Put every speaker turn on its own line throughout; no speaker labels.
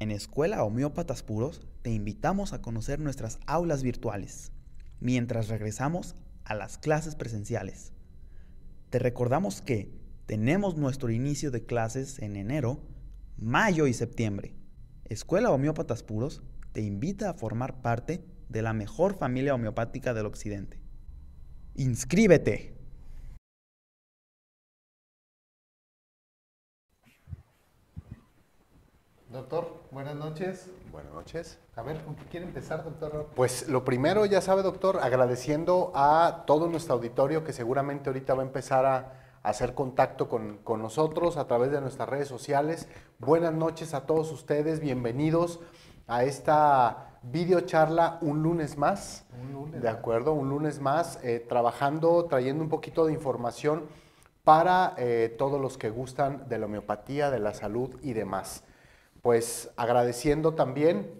En Escuela Homeópatas Puros te invitamos a conocer nuestras aulas virtuales, mientras regresamos a las clases presenciales. Te recordamos que tenemos nuestro inicio de clases en enero, mayo y septiembre. Escuela Homeópatas Puros te invita a formar parte de la mejor familia homeopática del occidente. ¡Inscríbete!
Doctor, buenas noches.
Buenas noches.
A ver, ¿con qué quiere empezar, doctor?
Pues lo primero, ya sabe, doctor, agradeciendo a todo nuestro auditorio que seguramente ahorita va a empezar a, hacer contacto con, con, nosotros a través de nuestras redes sociales. Buenas noches a todos ustedes, bienvenidos a esta videocharla un lunes más.
Un lunes.
De acuerdo, un lunes más, eh, trabajando, trayendo un poquito de información para eh, todos los que gustan de la homeopatía, de la salud y demás pues agradeciendo también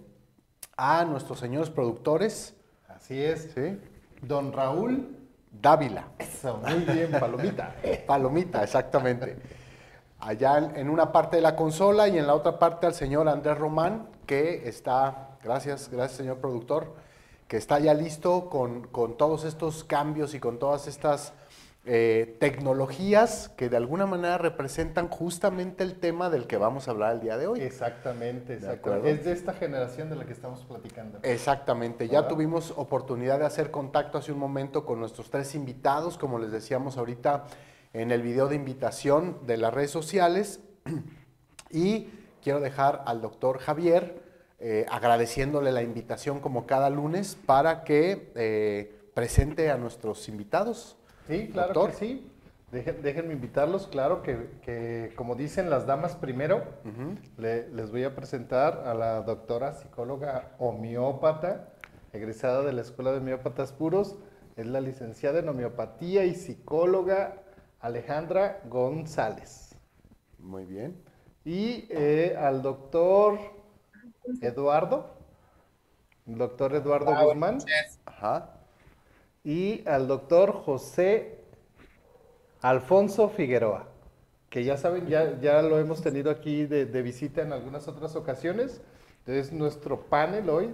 a nuestros señores productores.
Así es.
¿sí?
Don Raúl
Dávila.
Eso, muy bien, palomita.
palomita, exactamente. Allá en una parte de la consola y en la otra parte al señor Andrés Román, que está, gracias, gracias señor productor, que está ya listo con, con todos estos cambios y con todas estas eh, tecnologías que de alguna manera representan justamente el tema del que vamos a hablar el día de hoy.
Exactamente, exactamente. es de esta generación de la que estamos platicando.
Exactamente. Ya tuvimos oportunidad de hacer contacto hace un momento con nuestros tres invitados, como les decíamos ahorita en el video de invitación de las redes sociales. Y quiero dejar al doctor Javier eh, agradeciéndole la invitación como cada lunes para que eh, presente a nuestros invitados.
Sí, claro que sí. déjenme invitarlos, claro que, como dicen las damas primero, les voy a presentar a la doctora psicóloga homeópata, egresada de la Escuela de Homeópatas Puros, es la licenciada en homeopatía y psicóloga Alejandra González.
Muy bien.
Y eh, al doctor Eduardo, doctor Eduardo Guzmán. Ajá y al doctor José Alfonso Figueroa, que ya saben, ya, ya lo hemos tenido aquí de, visita en algunas otras ocasiones. Es nuestro panel hoy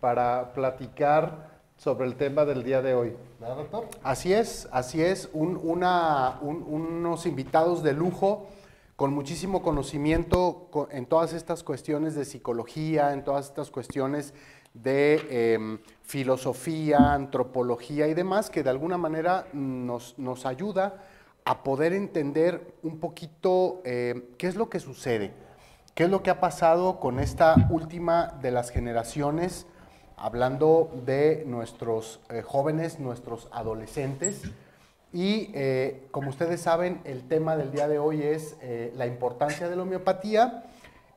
para platicar sobre el tema del día de hoy.
¿Verdad, doctor? Así es, así es. una, unos invitados de lujo con muchísimo conocimiento en todas estas cuestiones de psicología, en todas estas cuestiones de em, filosofía, antropología y demás, que de alguna manera nos, nos ayuda a poder entender un poquito em, qué es lo que sucede, qué es lo que ha pasado con esta última de las generaciones, hablando de nuestros eh, jóvenes, nuestros adolescentes. Y eh, como ustedes saben, el tema del día de hoy es eh, la importancia de la homeopatía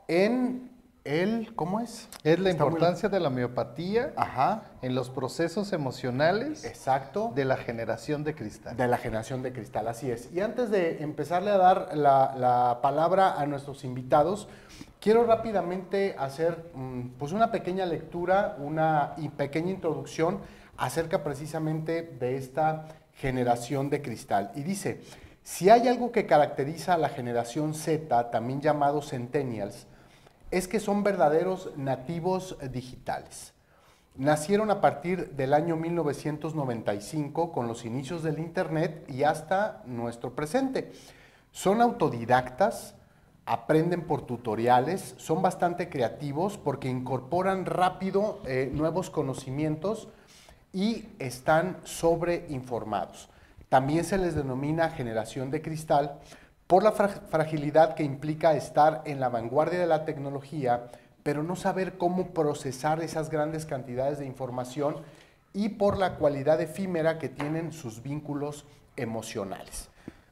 en el, ¿cómo es?
Es la importancia de la homeopatía en los procesos emocionales
Exacto.
de la generación de cristal.
De la generación de cristal, así es. Y antes de empezarle a dar la, palabra a nuestros invitados, quiero rápidamente hacer mm, pues una pequeña lectura, una pequeña introducción acerca precisamente de esta generación de cristal. Y dice, si hay algo que caracteriza a la generación Z, también llamado Centennials, es que son verdaderos nativos digitales. Nacieron a partir del año 1995 con los inicios del Internet y hasta nuestro presente. Son autodidactas, aprenden por tutoriales, son bastante creativos porque incorporan rápido eh, nuevos conocimientos y están sobreinformados. También se les denomina generación de cristal por la fragilidad que implica estar en la vanguardia de la tecnología, pero no saber cómo procesar esas grandes cantidades de información y por la cualidad efímera que tienen sus vínculos emocionales.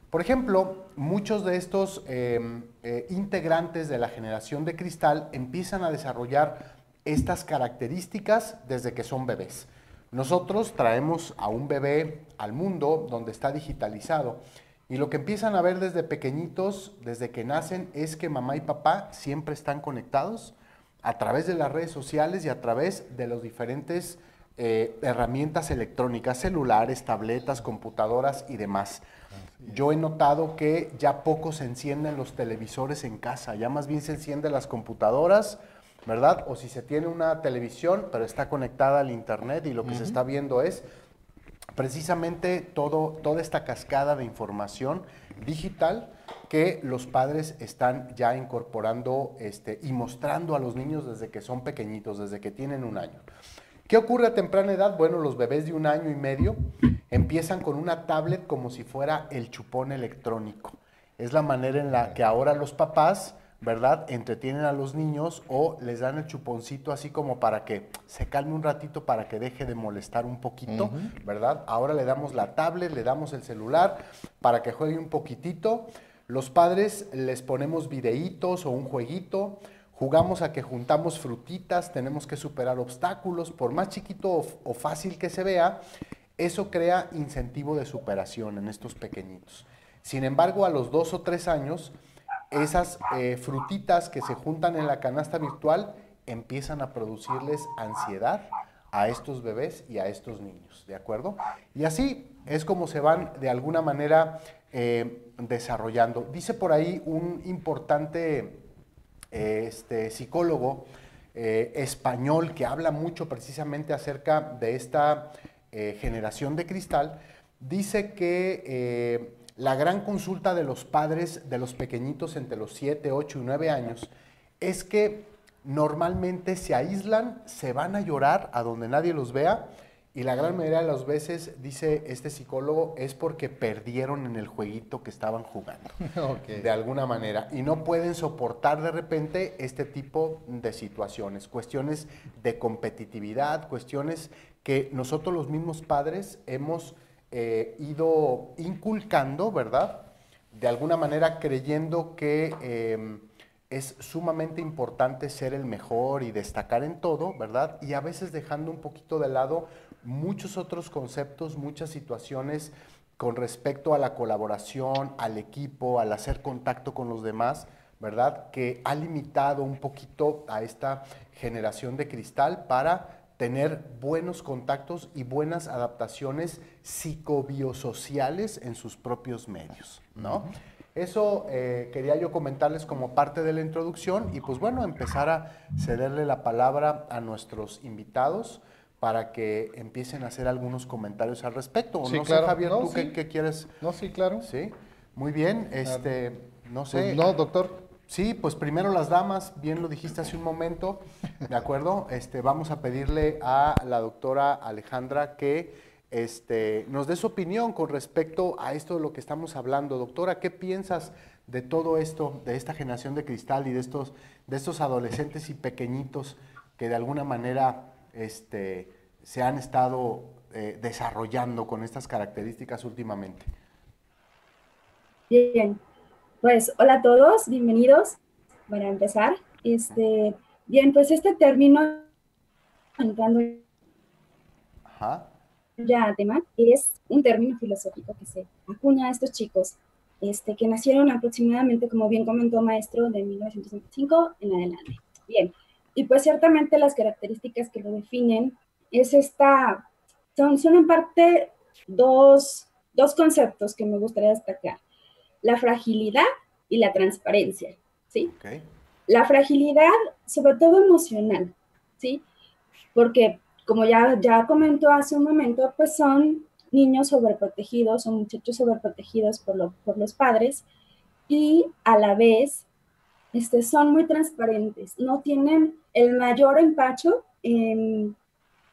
Por ejemplo, muchos de estos em, eh, integrantes de la generación de cristal empiezan a desarrollar estas características desde que son bebés. Nosotros traemos a un bebé al mundo donde está digitalizado y lo que empiezan a ver desde pequeñitos, desde que nacen, es que mamá y papá siempre están conectados a través de las redes sociales y a través de las diferentes eh, herramientas electrónicas, celulares, tabletas, computadoras y demás. Yo he notado que ya poco se encienden los televisores en casa, ya más bien se encienden las computadoras ¿verdad? O si se tiene una televisión, pero está conectada al internet y lo que se está viendo es precisamente todo, toda esta cascada de información digital que los padres están ya incorporando este, y mostrando a los niños desde que son pequeñitos, desde que tienen un año. ¿Qué ocurre a temprana edad? Bueno, los bebés de un año y medio empiezan con una tablet como si fuera el chupón electrónico. Es la manera en la que ahora los papás ¿verdad? Entretienen a los niños o les dan el chuponcito así como para que se calme un ratito, para que deje de molestar un poquito, ¿verdad? Ahora le damos la tablet, le damos el celular para que juegue un poquitito. Los padres les ponemos videitos o un jueguito, jugamos a que juntamos frutitas, tenemos que superar obstáculos, por más chiquito o, o fácil que se vea, eso crea incentivo de superación en estos pequeñitos. Sin embargo, a los dos o tres años, esas eh, frutitas que se juntan en la canasta virtual empiezan a producirles ansiedad a estos bebés y a estos niños, ¿de acuerdo? Y así es como se van de alguna manera eh, desarrollando. Dice por ahí un importante este, psicólogo eh, español que habla mucho precisamente acerca de esta generación de cristal, dice que la gran consulta de los padres de los pequeñitos entre los 7, 8 y 9 años es que normalmente se aíslan, se van a llorar a donde nadie los vea y la gran mayoría de las veces, dice este psicólogo, es porque perdieron en el jueguito que estaban jugando, de alguna manera, y no pueden soportar de repente este tipo de situaciones, cuestiones de competitividad, cuestiones que nosotros los mismos padres hemos eh, ido inculcando, ¿verdad? De alguna manera creyendo que em, es sumamente importante ser el mejor y destacar en todo, ¿verdad? Y a veces dejando un poquito de lado muchos otros conceptos, muchas situaciones con respecto a la colaboración, al equipo, al hacer contacto con los demás, ¿verdad? Que ha limitado un poquito a esta generación de cristal para tener buenos contactos y buenas adaptaciones psicobiosociales en sus propios medios, ¿no? Eso eh, quería yo comentarles como parte de la introducción y pues bueno, empezar a cederle la palabra a nuestros invitados para que empiecen a hacer algunos comentarios al respecto.
Sí,
no
claro.
sé, Javier,
No,
¿tú
sí.
qué, qué quieres?
No, sí, claro.
Sí, muy bien. Este, no sé.
Pues no, doctor.
Sí, pues primero las damas, bien lo dijiste hace un momento, ¿de acuerdo? Este, vamos a pedirle a la doctora Alejandra que este, nos dé su opinión con respecto a esto de lo que estamos hablando. Doctora, ¿qué piensas de todo esto, de esta generación de cristal y de estos, de estos adolescentes y pequeñitos que de alguna manera este, se han estado eh, desarrollando con estas características últimamente?
Bien, pues hola a todos, bienvenidos. Para empezar, este, bien, pues este término, entrando
Ajá.
ya al tema, es un término filosófico que se acuña a estos chicos, este, que nacieron aproximadamente, como bien comentó maestro, de 1955 en adelante. Bien, y pues ciertamente las características que lo definen es esta, son, son en parte dos, dos conceptos que me gustaría destacar, la fragilidad y la transparencia, ¿sí?
Okay.
La fragilidad, sobre todo emocional, ¿sí? Porque, como ya, ya comentó hace un momento, pues son niños sobreprotegidos, son muchachos sobreprotegidos por, lo, por los padres y a la vez este, son muy transparentes, no tienen el mayor empacho en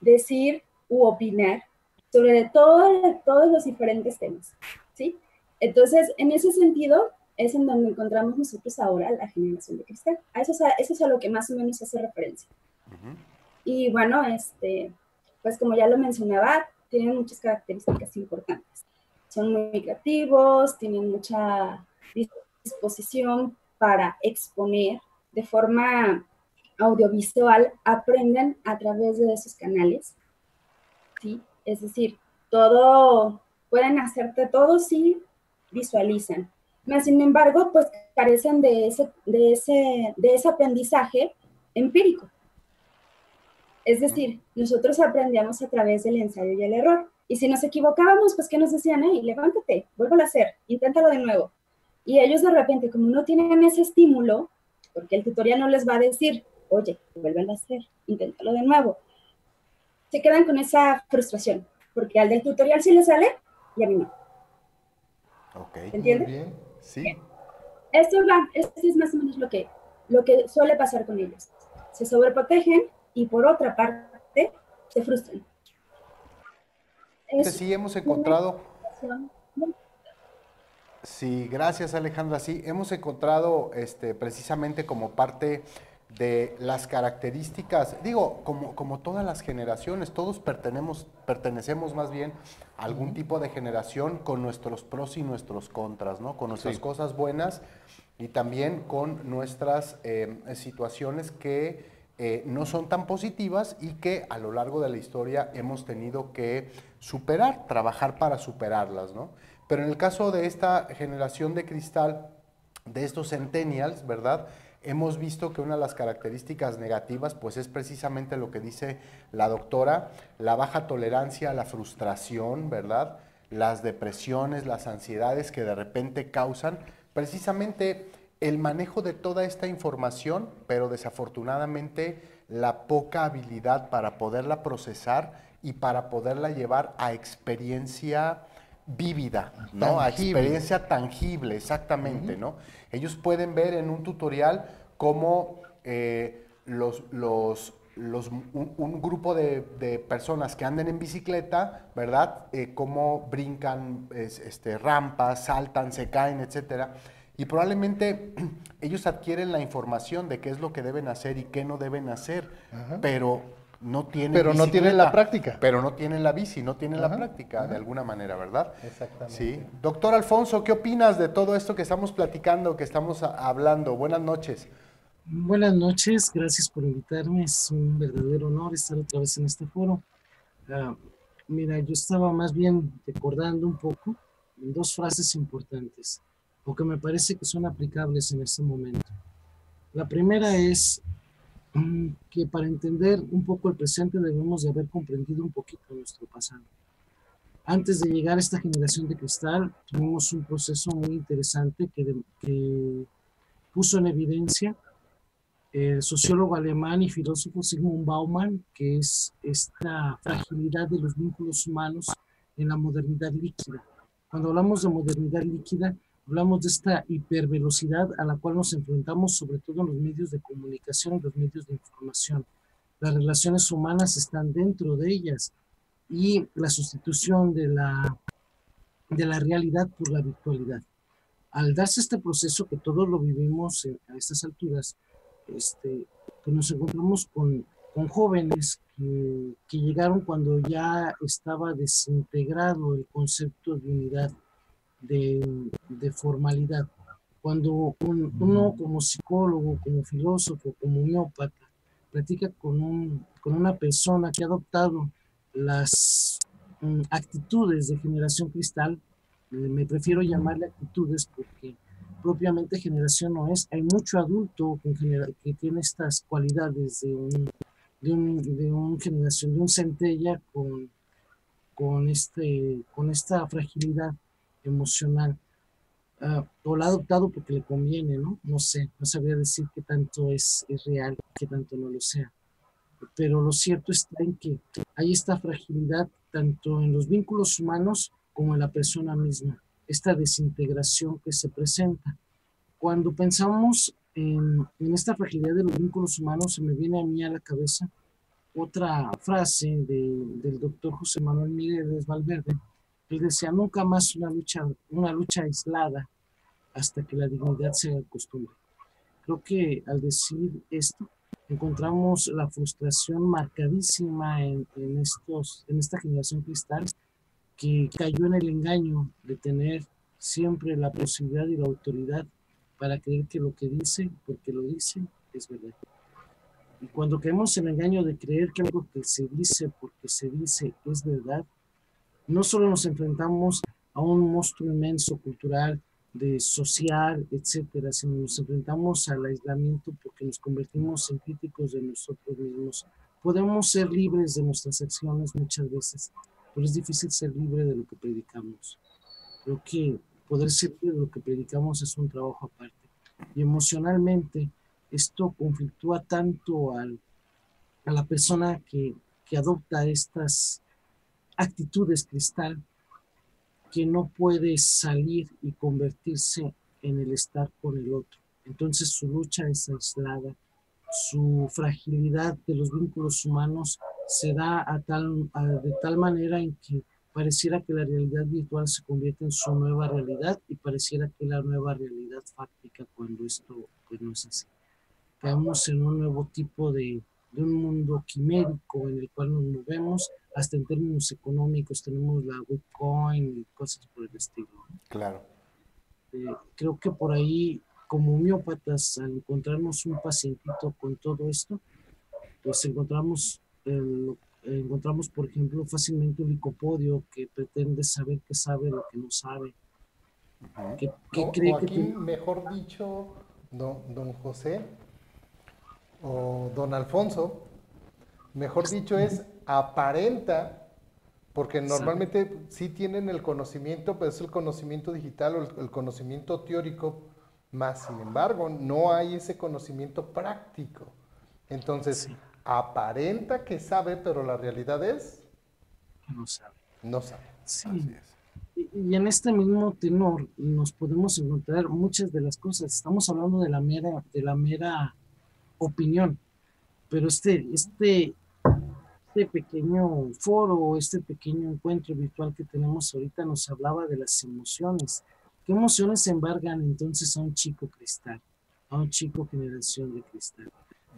decir u opinar sobre todo, todos los diferentes temas, ¿sí? Entonces, en ese sentido, es en donde encontramos nosotros ahora la generación de cristal. A eso, es a, eso es a lo que más o menos hace referencia. Uh -huh. Y bueno, este, pues como ya lo mencionaba, tienen muchas características importantes. Son muy creativos, tienen mucha disposición para exponer de forma audiovisual, aprenden a través de esos canales. ¿sí? Es decir, todo, pueden hacerte todo si visualizan. Mas, sin embargo, pues carecen de ese, de ese, de ese aprendizaje empírico. Es decir, nosotros aprendíamos a través del ensayo y el error. Y si nos equivocábamos, pues, ¿qué nos decían? Levántate, vuelvo a hacer, inténtalo de nuevo. Y ellos de repente, como no tienen ese estímulo, porque el tutorial no les va a decir, oye, vuelven a hacer, inténtalo de nuevo. Se quedan con esa frustración, porque al del tutorial sí le sale y a mí no.
Ok.
¿Entiendes?
bien.
Sí.
Esto, va, esto es más o menos lo que, lo que suele pasar con ellos. Se sobreprotegen y por otra parte se frustran.
Es sí, hemos encontrado... Sí, gracias Alejandra. Sí, hemos encontrado este, precisamente como parte de las características, digo, como, como todas las generaciones, todos pertenecemos, pertenecemos más bien a algún tipo de generación con nuestros pros y nuestros contras, ¿no? Con nuestras cosas buenas y también con nuestras eh, situaciones que eh, no son tan positivas y que a lo largo de la historia hemos tenido que superar, trabajar para superarlas, ¿no? Pero en el caso de esta generación de cristal, de estos centennials, ¿verdad? Hemos visto que una de las características negativas pues es precisamente lo que dice la doctora, la baja tolerancia a la frustración, ¿verdad? Las depresiones, las ansiedades que de repente causan precisamente el manejo de toda esta información, pero desafortunadamente la poca habilidad para poderla procesar y para poderla llevar a experiencia vívida, ¿no? A experiencia tangible, exactamente, ¿no? Ellos pueden ver en un tutorial cómo eh, los, los, los, un, grupo de, personas que andan en bicicleta, ¿verdad? Eh, cómo brincan este, rampas, saltan, se caen, etcétera. Y probablemente ellos adquieren la información de qué es lo que deben hacer y qué no deben hacer, pero no tienen
Pero no tienen la práctica.
Pero no tienen la bici, no tienen la práctica de alguna manera, ¿verdad? Exactamente. Sí. Doctor Alfonso, ¿qué opinas de todo esto que estamos platicando, que estamos hablando? Buenas noches.
Buenas noches, gracias por invitarme. Es un verdadero honor estar otra vez en este foro. Ah, mira, yo estaba más bien recordando un poco en dos frases importantes, o que me parece que son aplicables en este momento. La primera es que para entender un poco el presente debemos de haber comprendido un poquito nuestro pasado. Antes de llegar a esta generación de cristal, tuvimos un proceso muy interesante que, que puso en evidencia el sociólogo alemán y filósofo Sigmund Bauman, que es esta fragilidad de los vínculos humanos en la modernidad líquida. Cuando hablamos de modernidad líquida, Hablamos de esta hipervelocidad a la cual nos enfrentamos sobre todo en los medios de comunicación y los medios de información. Las relaciones humanas están dentro de ellas y la sustitución de la, de la realidad por la virtualidad. Al darse este proceso que todos lo vivimos a estas alturas, este, pues nos encontramos con, con jóvenes que, que llegaron cuando ya estaba desintegrado el concepto de unidad de, formalidad. Cuando uno como psicólogo, como filósofo, como homeópata, platica con, un, con una persona que ha adoptado las mm, actitudes de generación cristal, me prefiero llamarle actitudes porque propiamente generación no es, hay mucho adulto que tiene estas cualidades de un, de un, de un generación, de un centella con, con, este, con esta fragilidad emocional. Uh, o la ha adoptado porque le conviene, ¿no? No sé, no sabría decir qué tanto es, es real, qué tanto no lo sea. Pero lo cierto está en que hay esta fragilidad tanto en los vínculos humanos como en la persona misma, esta desintegración que se presenta. Cuando pensamos en, en esta fragilidad de los vínculos humanos, se me viene a mí a la cabeza otra frase de, del doctor José Manuel Miguel Valverde, él decía, nunca más una lucha, una lucha aislada hasta que la dignidad se acostumbre. Creo que al decir esto, encontramos la frustración marcadísima en, estos, en esta generación cristal que cayó en el engaño de tener siempre la posibilidad y la autoridad para creer que lo que dice, porque lo dice, es verdad. Y cuando caemos en el engaño de creer que algo que se dice porque se dice es verdad, no solo nos enfrentamos a un monstruo inmenso cultural, de social, etcétera, sino nos enfrentamos al aislamiento porque nos convertimos en críticos de nosotros mismos. Podemos ser libres de nuestras acciones muchas veces, pero es difícil ser libre de lo que predicamos. Creo que poder ser libre de lo que predicamos es un trabajo aparte. Y emocionalmente, esto conflictúa tanto al, a la persona que, que adopta estas actitudes cristal que no puede salir y convertirse en el estar con el otro. Entonces su lucha es aislada, su fragilidad de los vínculos humanos se da a tal, de tal manera en que pareciera que la realidad virtual se convierte en su nueva realidad y pareciera que la nueva realidad fáctica cuando esto pues, no es así. Caemos en un nuevo tipo de, de un mundo quimérico en el cual nos movemos, hasta en términos económicos tenemos la Bitcoin y cosas por el estilo.
Claro.
Eh, creo que por ahí, como homeópatas, al encontrarnos un pacientito con todo esto, pues encontramos, encontramos, por ejemplo, fácilmente un licopodio que pretende saber que sabe lo que no sabe.
que, cree aquí, mejor dicho, don, don José o don Alfonso, mejor dicho, es aparenta porque normalmente sí tienen el conocimiento, pero es el conocimiento digital o el, conocimiento teórico, más sin embargo, no hay ese conocimiento práctico. Entonces, aparenta que sabe, pero la realidad es...
No sabe.
No sabe.
Sí. Y, en este mismo tenor nos podemos encontrar muchas de las cosas. Estamos hablando de la mera, de la mera opinión, pero este, este este pequeño foro, este pequeño encuentro virtual que tenemos ahorita nos hablaba de las emociones. ¿Qué emociones embargan entonces a un chico cristal, a un chico generación de cristal?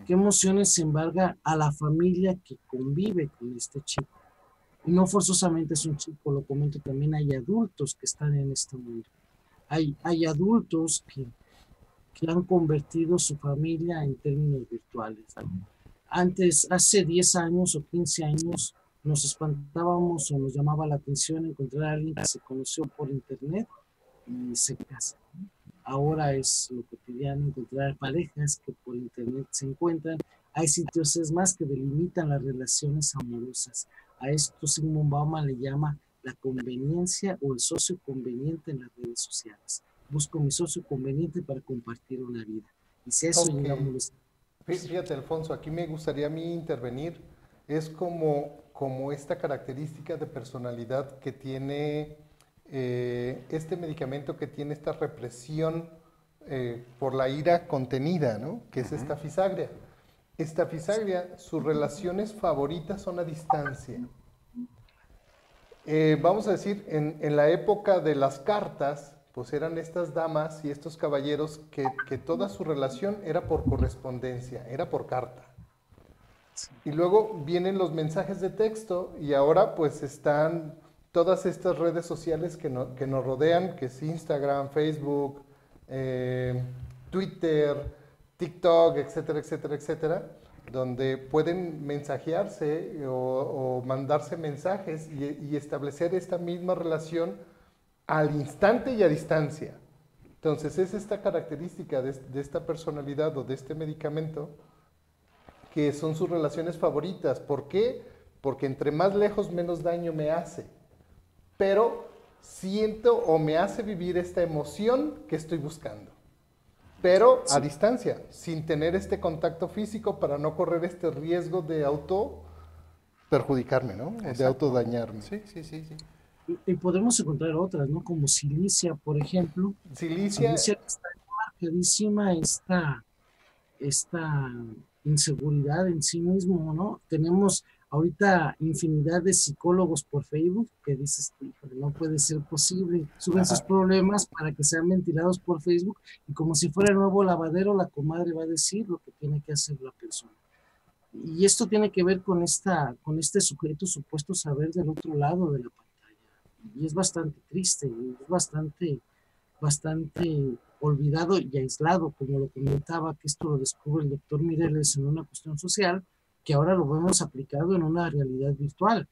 ¿Qué emociones embarga a la familia que convive con este chico? Y no forzosamente es un chico, lo comento también, hay adultos que están en este mundo. Hay, hay adultos que, que han convertido su familia en términos virtuales. Antes, hace 10 años o 15 años, nos espantábamos o nos llamaba la atención encontrar a alguien que se conoció por internet y se casa. Ahora es lo cotidiano encontrar parejas que por internet se encuentran. Hay sitios, es más, que delimitan las relaciones amorosas. A esto Sigmund Bauman le llama la conveniencia o el socio conveniente en las redes sociales. Busco mi socio conveniente para compartir una vida. Y si eso llegamos
Fíjate, Alfonso, aquí me gustaría a mí intervenir. Es como, como esta característica de personalidad que tiene eh, este medicamento, que tiene esta represión eh, por la ira contenida, ¿no? Que es esta fisagria. Esta fisagria, sus relaciones favoritas son a distancia. Eh, vamos a decir, en, en la época de las cartas, pues eran estas damas y estos caballeros que, toda su relación era por correspondencia, era por carta. Y luego vienen los mensajes de texto y ahora pues están todas estas redes sociales que, nos rodean, que es Instagram, Facebook, eh, Twitter, TikTok, etcétera, etcétera, etcétera, donde pueden mensajearse o, mandarse mensajes y establecer esta misma relación al instante y a distancia. Entonces es esta característica de, esta personalidad o de este medicamento que son sus relaciones favoritas. ¿Por qué? Porque entre más lejos menos daño me hace. Pero siento o me hace vivir esta emoción que estoy buscando. Pero a distancia, sin tener este contacto físico para no correr este riesgo de auto perjudicarme, ¿no? De auto dañarme.
Sí, sí, sí, sí.
Y, podemos encontrar otras, ¿no? Como Silicia, por ejemplo.
Silicia.
Silicia está marcadísima esta, esta inseguridad en sí mismo, ¿no? Tenemos ahorita infinidad de psicólogos por Facebook que dices, no puede ser posible, suben sus problemas para que sean ventilados por Facebook y como si fuera el nuevo lavadero, la comadre va a decir lo que tiene que hacer la persona. Y esto tiene que ver con, esta, con este sujeto supuesto saber del otro lado de la y es bastante triste, es bastante, bastante olvidado y aislado, como lo comentaba, que esto lo descubre el doctor Mireles en una cuestión social, que ahora lo vemos aplicado en una realidad virtual.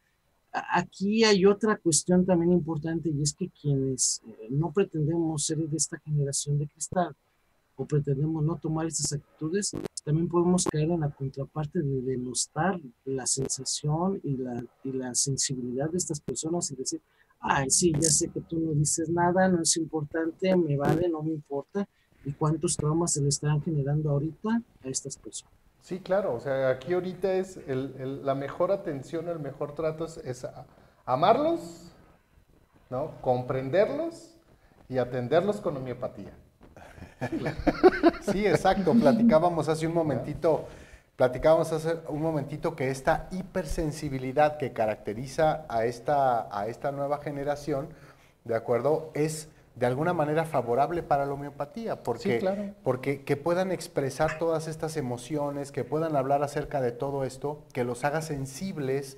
Aquí hay otra cuestión también importante y es que quienes eh, no pretendemos ser de esta generación de cristal o pretendemos no tomar estas actitudes, también podemos caer en la contraparte de denostar la sensación y la, y la sensibilidad de estas personas y decir, ay, sí, ya sé que tú no dices nada, no es importante, me vale, no me importa. y cuántos traumas se le están generando ahorita a estas personas.
Sí, claro, o sea, aquí ahorita es la mejor atención, el mejor trato es, amarlos, ¿no? comprenderlos y atenderlos con homeopatía.
Sí, exacto, platicábamos hace un momentito, platicábamos hace un momentito que esta hipersensibilidad que caracteriza a esta, a esta nueva generación, ¿de acuerdo? Es de alguna manera favorable para la homeopatía, porque, porque que puedan expresar todas estas emociones, que puedan hablar acerca de todo esto, que los haga sensibles,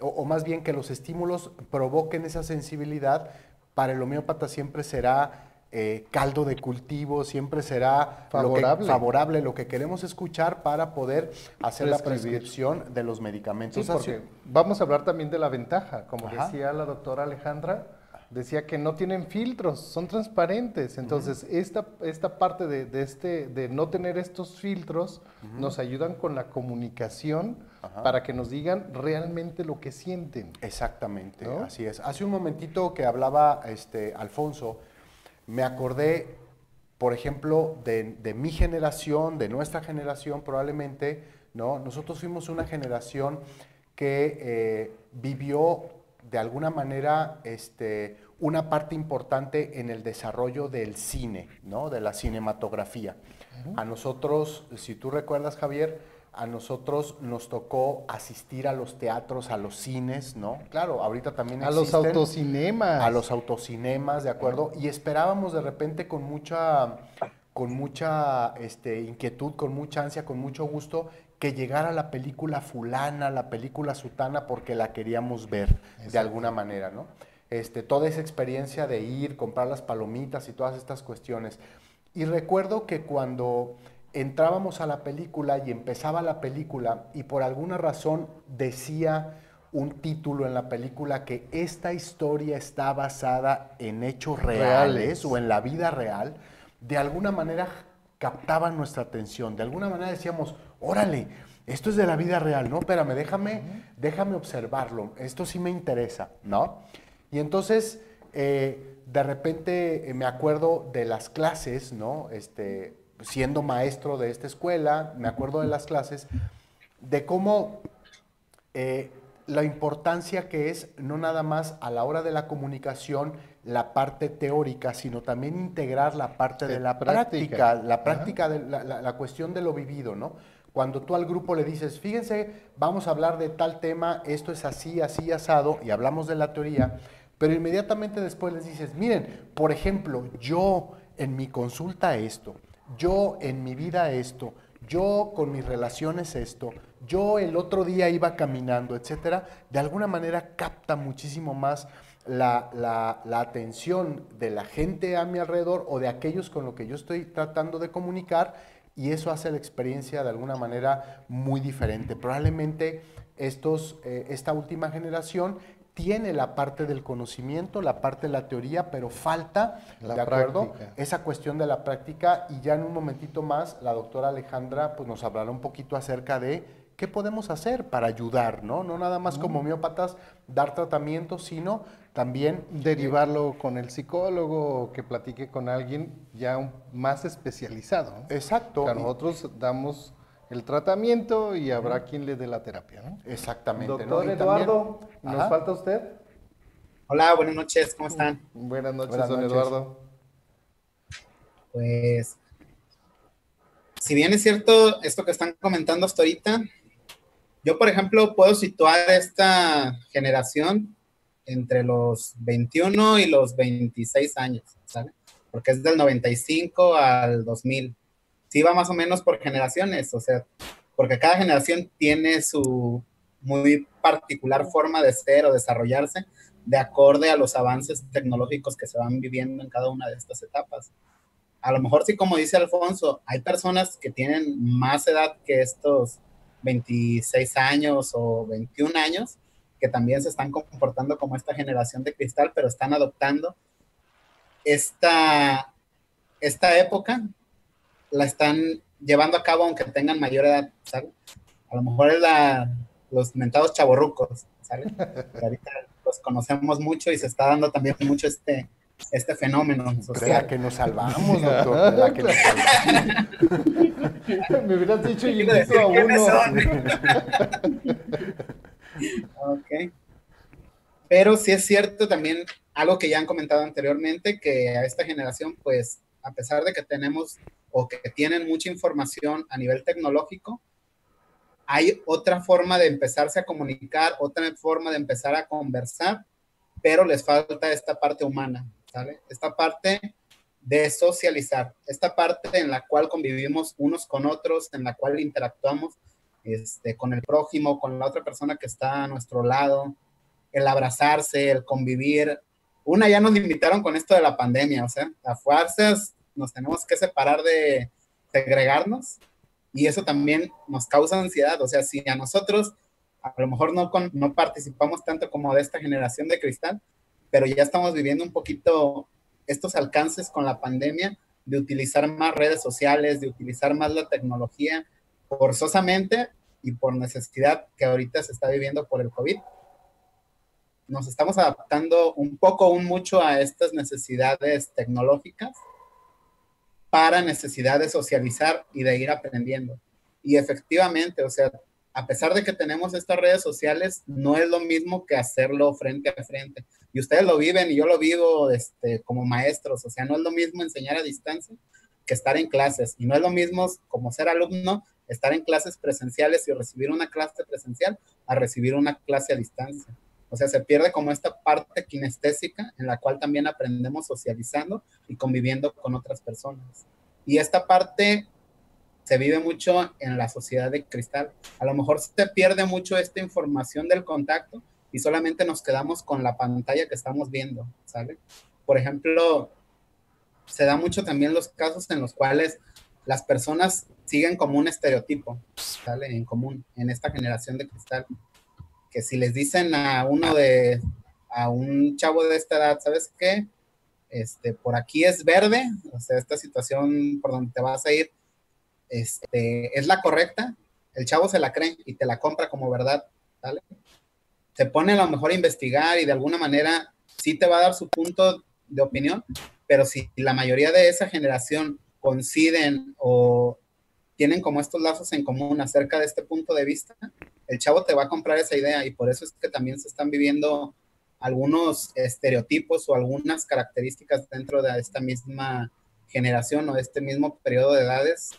o, más bien que los estímulos provoquen esa sensibilidad, para el homeópata siempre será eh, caldo de cultivo, siempre será favorable. Lo que, favorable lo que queremos escuchar para poder hacer la prescripción de los medicamentos.
vamos a hablar también de la ventaja, como decía la doctora Alejandra, decía que no tienen filtros, son transparentes. Entonces, esta, esta parte de, este, de no tener estos filtros nos ayudan con la comunicación para que nos digan realmente lo que sienten.
Exactamente, así es. Hace un momentito que hablaba este, Alfonso, me acordé, por ejemplo, de, mi generación, de nuestra generación probablemente, ¿no? Nosotros fuimos una generación que eh, vivió de alguna manera este, una parte importante en el desarrollo del cine, ¿no? de la cinematografía. A nosotros, si tú recuerdas, Javier, a nosotros nos tocó asistir a los teatros, a los cines, ¿no? Claro, ahorita también
A los autocinemas.
A los autocinemas, ¿de acuerdo? Y esperábamos de repente con mucha, con mucha este, inquietud, con mucha ansia, con mucho gusto, que llegara la película fulana, la película sutana, porque la queríamos ver de alguna manera, ¿no? Este, toda esa experiencia de ir, comprar las palomitas y todas estas cuestiones. Y recuerdo que cuando entrábamos a la película y empezaba la película y por alguna razón decía un título en la película que esta historia está basada en hechos reales, o en la vida real, de alguna manera captaban nuestra atención, de alguna manera decíamos, órale, esto es de la vida real, ¿no? Espérame, déjame, déjame observarlo, esto sí me interesa, ¿no? Y entonces, eh, de repente eh, me acuerdo de las clases, ¿no? Este, siendo maestro de esta escuela, me acuerdo de las clases, de cómo eh, la importancia que es no nada más a la hora de la comunicación la parte teórica, sino también integrar la parte de, la práctica, la práctica de la, cuestión de lo vivido, ¿no? Cuando tú al grupo le dices, fíjense, vamos a hablar de tal tema, esto es así, así, asado, y hablamos de la teoría, pero inmediatamente después les dices, miren, por ejemplo, yo en mi consulta esto, yo en mi vida esto, yo con mis relaciones esto, yo el otro día iba caminando, etcétera, de alguna manera capta muchísimo más la, la, atención de la gente a mi alrededor o de aquellos con los que yo estoy tratando de comunicar y eso hace la experiencia de alguna manera muy diferente. Probablemente estos, eh, esta última generación tiene la parte del conocimiento, la parte de la teoría, pero falta, ¿de acuerdo? Esa cuestión de la práctica y ya en un momentito más la doctora Alejandra pues, nos hablará un poquito acerca de qué podemos hacer para ayudar, ¿no? No nada más como homeópatas dar tratamiento, sino también
derivarlo con el psicólogo que platique con alguien ya más especializado.
Exacto.
nosotros damos el tratamiento y habrá quien le dé la terapia. ¿no?
Exactamente.
Doctor Eduardo, ¿nos falta usted?
Hola, buenas noches, ¿cómo están?
Buenas noches, don Eduardo.
Pues, si bien es cierto esto que están comentando hasta ahorita, yo, por ejemplo, puedo situar esta generación entre los 21 y los 26 años, ¿sabes? Porque es del 95 al 2000 sí va más o menos por generaciones, o sea, porque cada generación tiene su muy particular forma de ser o desarrollarse de acorde a los avances tecnológicos que se van viviendo en cada una de estas etapas. A lo mejor sí, como dice Alfonso, hay personas que tienen más edad que estos 26 años o 21 años, que también se están comportando como esta generación de cristal, pero están adoptando esta, esta época la están llevando a cabo aunque tengan mayor edad, ¿sabes? A lo mejor es la, los mentados chaborrucos, ¿sabes? ahorita los conocemos mucho y se está dando también mucho este, este fenómeno social.
que nos salvamos, doctor. que nos
salvamos. Me hubieras dicho y a uno.
ok. Pero sí es cierto también algo que ya han comentado anteriormente, que a esta generación, pues, a pesar de que tenemos o que tienen mucha información a nivel tecnológico, hay otra forma de empezarse a comunicar, otra forma de empezar a conversar, pero les falta esta parte humana, ¿sale? Esta parte de socializar, esta parte en la cual convivimos unos con otros, en la cual interactuamos este, con el prójimo, con la otra persona que está a nuestro lado, el abrazarse, el convivir. Una ya nos limitaron con esto de la pandemia, o sea, a fuerzas nos tenemos que separar de segregarnos y eso también nos causa ansiedad, o sea, si a nosotros a lo mejor no, no participamos tanto como de esta generación de cristal, pero ya estamos viviendo un poquito estos alcances con la pandemia de utilizar más redes sociales, de utilizar más la tecnología forzosamente y por necesidad que ahorita se está viviendo por el COVID. Nos estamos adaptando un poco, un mucho a estas necesidades tecnológicas para necesidad de socializar y de ir aprendiendo. Y efectivamente, o sea, a pesar de que tenemos estas redes sociales, no es lo mismo que hacerlo frente a frente. Y ustedes lo viven y yo lo vivo este, como maestros, o sea, no es lo mismo enseñar a distancia que estar en clases. Y no es lo mismo como ser alumno, estar en clases presenciales y recibir una clase presencial a recibir una clase a distancia. O sea, se pierde como esta parte kinestésica en la cual también aprendemos socializando y conviviendo con otras personas. Y esta parte se vive mucho en la sociedad de cristal. A lo mejor se pierde mucho esta información del contacto y solamente nos quedamos con la pantalla que estamos viendo, ¿sale? Por ejemplo, se da mucho también los casos en los cuales las personas siguen como un estereotipo, ¿sale? En común, en esta generación de cristal que si les dicen a uno de, a un chavo de esta edad, ¿sabes qué? Este, por aquí es verde, o sea, esta situación por donde te vas a ir, este, es la correcta, el chavo se la cree y te la compra como verdad, ¿vale? Se pone a lo mejor a investigar y de alguna manera sí te va a dar su punto de opinión, pero si la mayoría de esa generación coinciden o tienen como estos lazos en común acerca de este punto de vista, el chavo te va a comprar esa idea y por eso es que también se están viviendo algunos estereotipos o algunas características dentro de esta misma generación o este mismo periodo de edades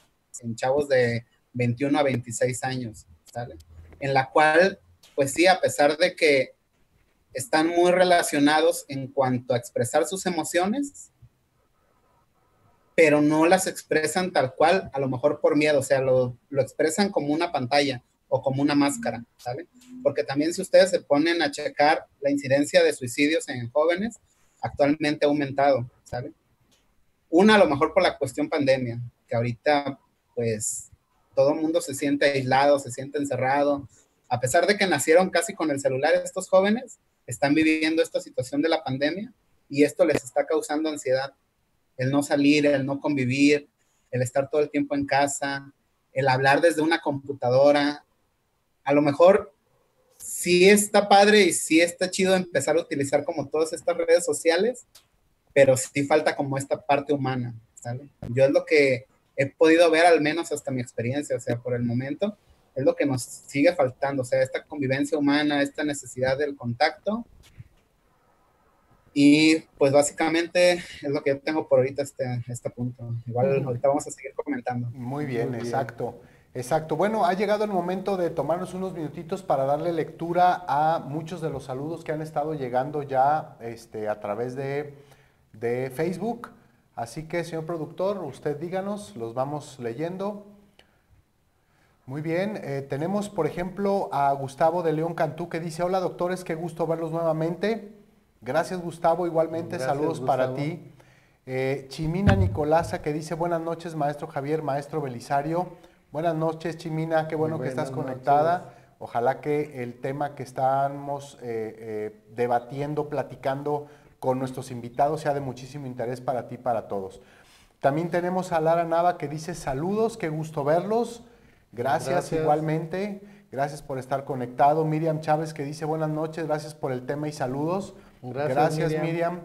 en chavos de 21 a 26 años, ¿sale? En la cual, pues sí, a pesar de que están muy relacionados en cuanto a expresar sus emociones, pero no las expresan tal cual, a lo mejor por miedo, o sea, lo, expresan como una pantalla o como una máscara, ¿sale? Porque también si ustedes se ponen a checar la incidencia de suicidios en jóvenes, actualmente ha aumentado, ¿sale? Una a lo mejor por la cuestión pandemia, que ahorita pues todo el mundo se siente aislado, se siente encerrado. A pesar de que nacieron casi con el celular, estos jóvenes están viviendo esta situación de la pandemia y esto les está causando ansiedad. El no salir, el no convivir, el estar todo el tiempo en casa, el hablar desde una computadora, a lo mejor sí está padre y sí está chido empezar a utilizar como todas estas redes sociales, pero sí falta como esta parte humana, ¿sale? Yo es lo que he podido ver al menos hasta mi experiencia, o sea, por el momento, es lo que nos sigue faltando, o sea, esta convivencia humana, esta necesidad del contacto. Y pues básicamente es lo que yo tengo por ahorita este, este punto. Igual ahorita vamos a seguir comentando.
Muy bien, exacto. Exacto. Bueno, ha llegado el momento de tomarnos unos minutitos para darle lectura a muchos de los saludos que han estado llegando ya este, a través de, Facebook. Así que, señor productor, usted díganos, los vamos leyendo. Muy bien, eh, tenemos por ejemplo a Gustavo de León Cantú que dice, hola doctores, qué gusto verlos nuevamente. Gracias Gustavo, igualmente saludos para ti. Eh, Chimina Nicolasa que dice, buenas noches maestro Javier, maestro Belisario. Buenas noches, Chimina, qué bueno que estás conectada. Ojalá que el tema que estamos eh, eh, debatiendo, platicando con nuestros invitados sea de muchísimo interés para ti y para todos. También tenemos a Lara Nava que dice saludos, qué gusto verlos. Gracias, igualmente. Gracias por estar conectado. Miriam Chávez que dice buenas noches, gracias por el tema y saludos. Gracias, Miriam.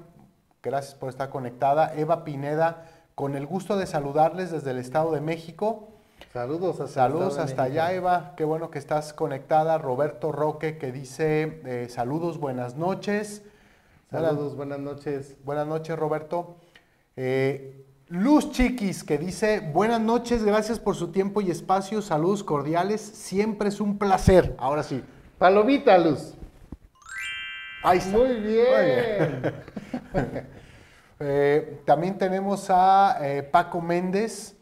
gracias por estar conectada. Eva Pineda, con el gusto de saludarles desde el Estado de México.
Saludos hasta,
saludos hasta allá, Eva. Qué bueno que estás conectada. Roberto Roque que dice eh, saludos, buenas noches.
Saludos, buenas noches.
Buenas noches, Roberto. Eh, Luz Chiquis que dice buenas noches, gracias por su tiempo y espacio, saludos cordiales, siempre es un placer. Ahora sí.
Palomita, Luz.
Ahí está.
Muy bien.
Eh, también tenemos a Paco Méndez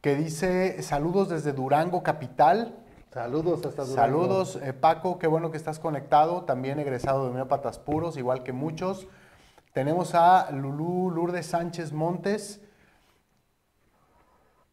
que dice saludos desde Durango, capital.
Saludos hasta Durango.
Saludos, eh, Paco, qué bueno que estás conectado, también egresado de homeópatas puros, igual que muchos. Tenemos a Lulú Lourdes Sánchez Montes,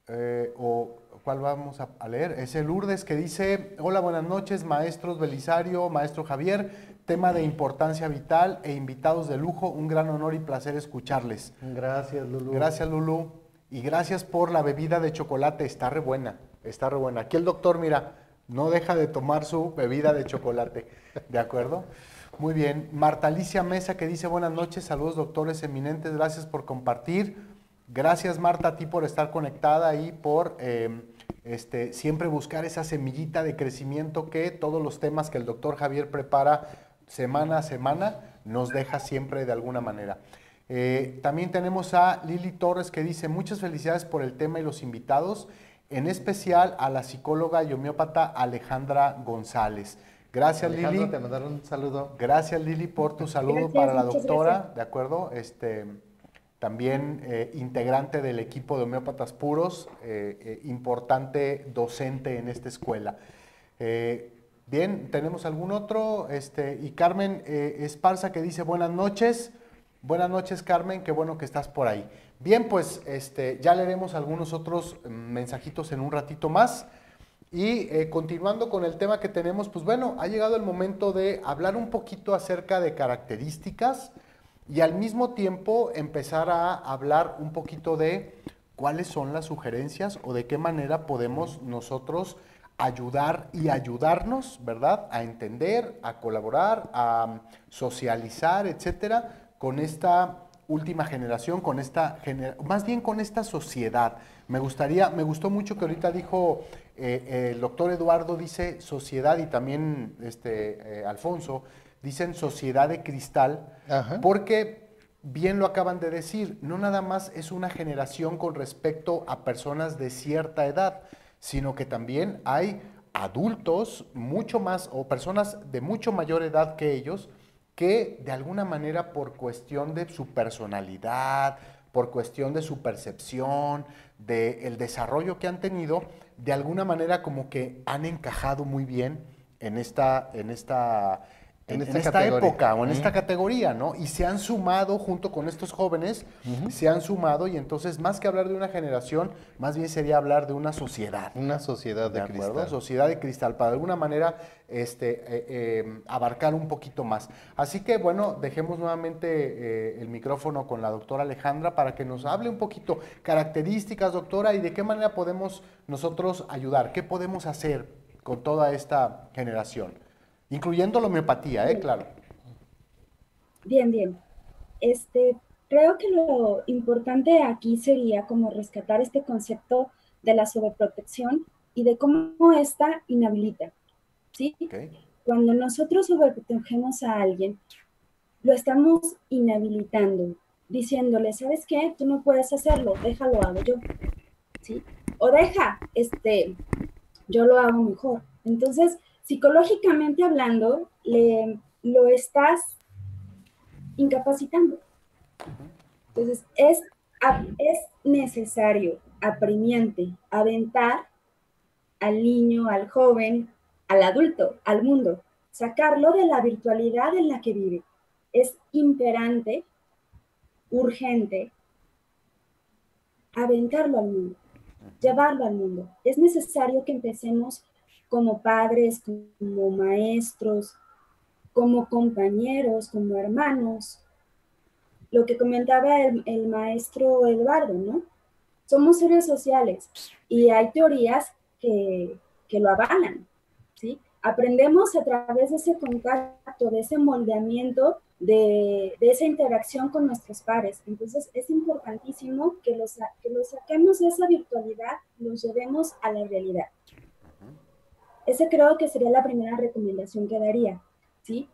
eh, o cuál vamos a, a leer, es el Lourdes que dice, hola, buenas noches, maestros Belisario, maestro Javier, tema de importancia vital e invitados de lujo, un gran honor y placer escucharles.
Gracias, Lulú.
Gracias, Lulú. Y gracias por la bebida de chocolate, está re buena, está re buena. Aquí el doctor, mira, no deja de tomar su bebida de chocolate, ¿de acuerdo? Muy bien. Marta Alicia Mesa que dice buenas noches, saludos doctores eminentes, gracias por compartir. Gracias Marta a ti por estar conectada y por eh, este, siempre buscar esa semillita de crecimiento que todos los temas que el doctor Javier prepara semana a semana nos deja siempre de alguna manera. Eh, también tenemos a Lili Torres que dice muchas felicidades por el tema y los invitados, en especial a la psicóloga y homeópata Alejandra González. Gracias Lili.
Te mandaron un saludo.
Gracias Lili por tu saludo
Gracias,
para la doctora,
gracias.
¿de acuerdo? Este, también eh, integrante del equipo de homeópatas puros, eh, eh, importante docente en esta escuela. Eh, bien, ¿tenemos algún otro? Este, y Carmen eh, Esparza que dice buenas noches. Buenas noches, Carmen, qué bueno que estás por ahí. Bien, pues este, ya leeremos algunos otros mm, mensajitos en un ratito más. Y eh, continuando con el tema que tenemos, pues bueno, ha llegado el momento de hablar un poquito acerca de características y al mismo tiempo empezar a hablar un poquito de cuáles son las sugerencias o de qué manera podemos nosotros ayudar y ayudarnos, ¿verdad? A entender, a colaborar, a mm, socializar, etcétera, con esta última generación, con esta gener- más bien con esta sociedad. Me gustaría, me gustó mucho que ahorita dijo eh, eh, el doctor Eduardo dice sociedad y también este eh, Alfonso dicen sociedad de cristal,
Ajá.
porque bien lo acaban de decir, no nada más es una generación con respecto a personas de cierta edad, sino que también hay adultos mucho más o personas de mucho mayor edad que ellos que de alguna manera por cuestión de su personalidad, por cuestión de su percepción, del desarrollo que han tenido, de alguna manera como que han encajado muy bien en esta, en esta,
En
en,
esta
en esta
categoría.
época o en esta categoría, ¿no? Y se han sumado junto con estos jóvenes, se han sumado y entonces más que hablar de una generación, más bien sería hablar de una sociedad.
Una sociedad de,
¿De acuerdo?
cristal.
Sociedad de cristal, para de alguna manera este, eh, eh, abarcar un poquito más. Así que bueno, dejemos nuevamente eh, el micrófono con la doctora Alejandra para que nos hable un poquito características, doctora, y de qué manera podemos nosotros ayudar, qué podemos hacer con toda esta generación, incluyendo la homeopatía, ¿eh? Claro.
Bien, bien. Este, creo que lo importante aquí sería como rescatar este concepto de la sobreprotección y de cómo esta inhabilita, ¿sí? Cuando nosotros sobreprotegemos a alguien, lo estamos inhabilitando, diciéndole, ¿sabes qué? Tú no puedes hacerlo, déjalo, hago yo, ¿sí? O deja, este, yo lo hago mejor. Entonces, psicológicamente hablando, lo estás incapacitando. Entonces, es, es necesario, apremiante, aventar al niño, al joven, al adulto, al mundo, sacarlo de la virtualidad en la que vive. Es imperante, urgente, aventarlo al mundo, llevarlo al mundo. Es necesario que empecemos como padres, como maestros, como compañeros, como hermanos. Lo que comentaba el, maestro Eduardo, ¿no? Somos seres sociales y hay teorías que, que lo avalan, ¿sí? aprendemos a través de ese contacto, de ese moldeamiento, de, esa interacción con nuestros pares. Entonces es importantísimo que los, que los saquemos de esa virtualidad, los llevemos a la realidad. Esa creo que sería la primera recomendación que daría, ¿sí?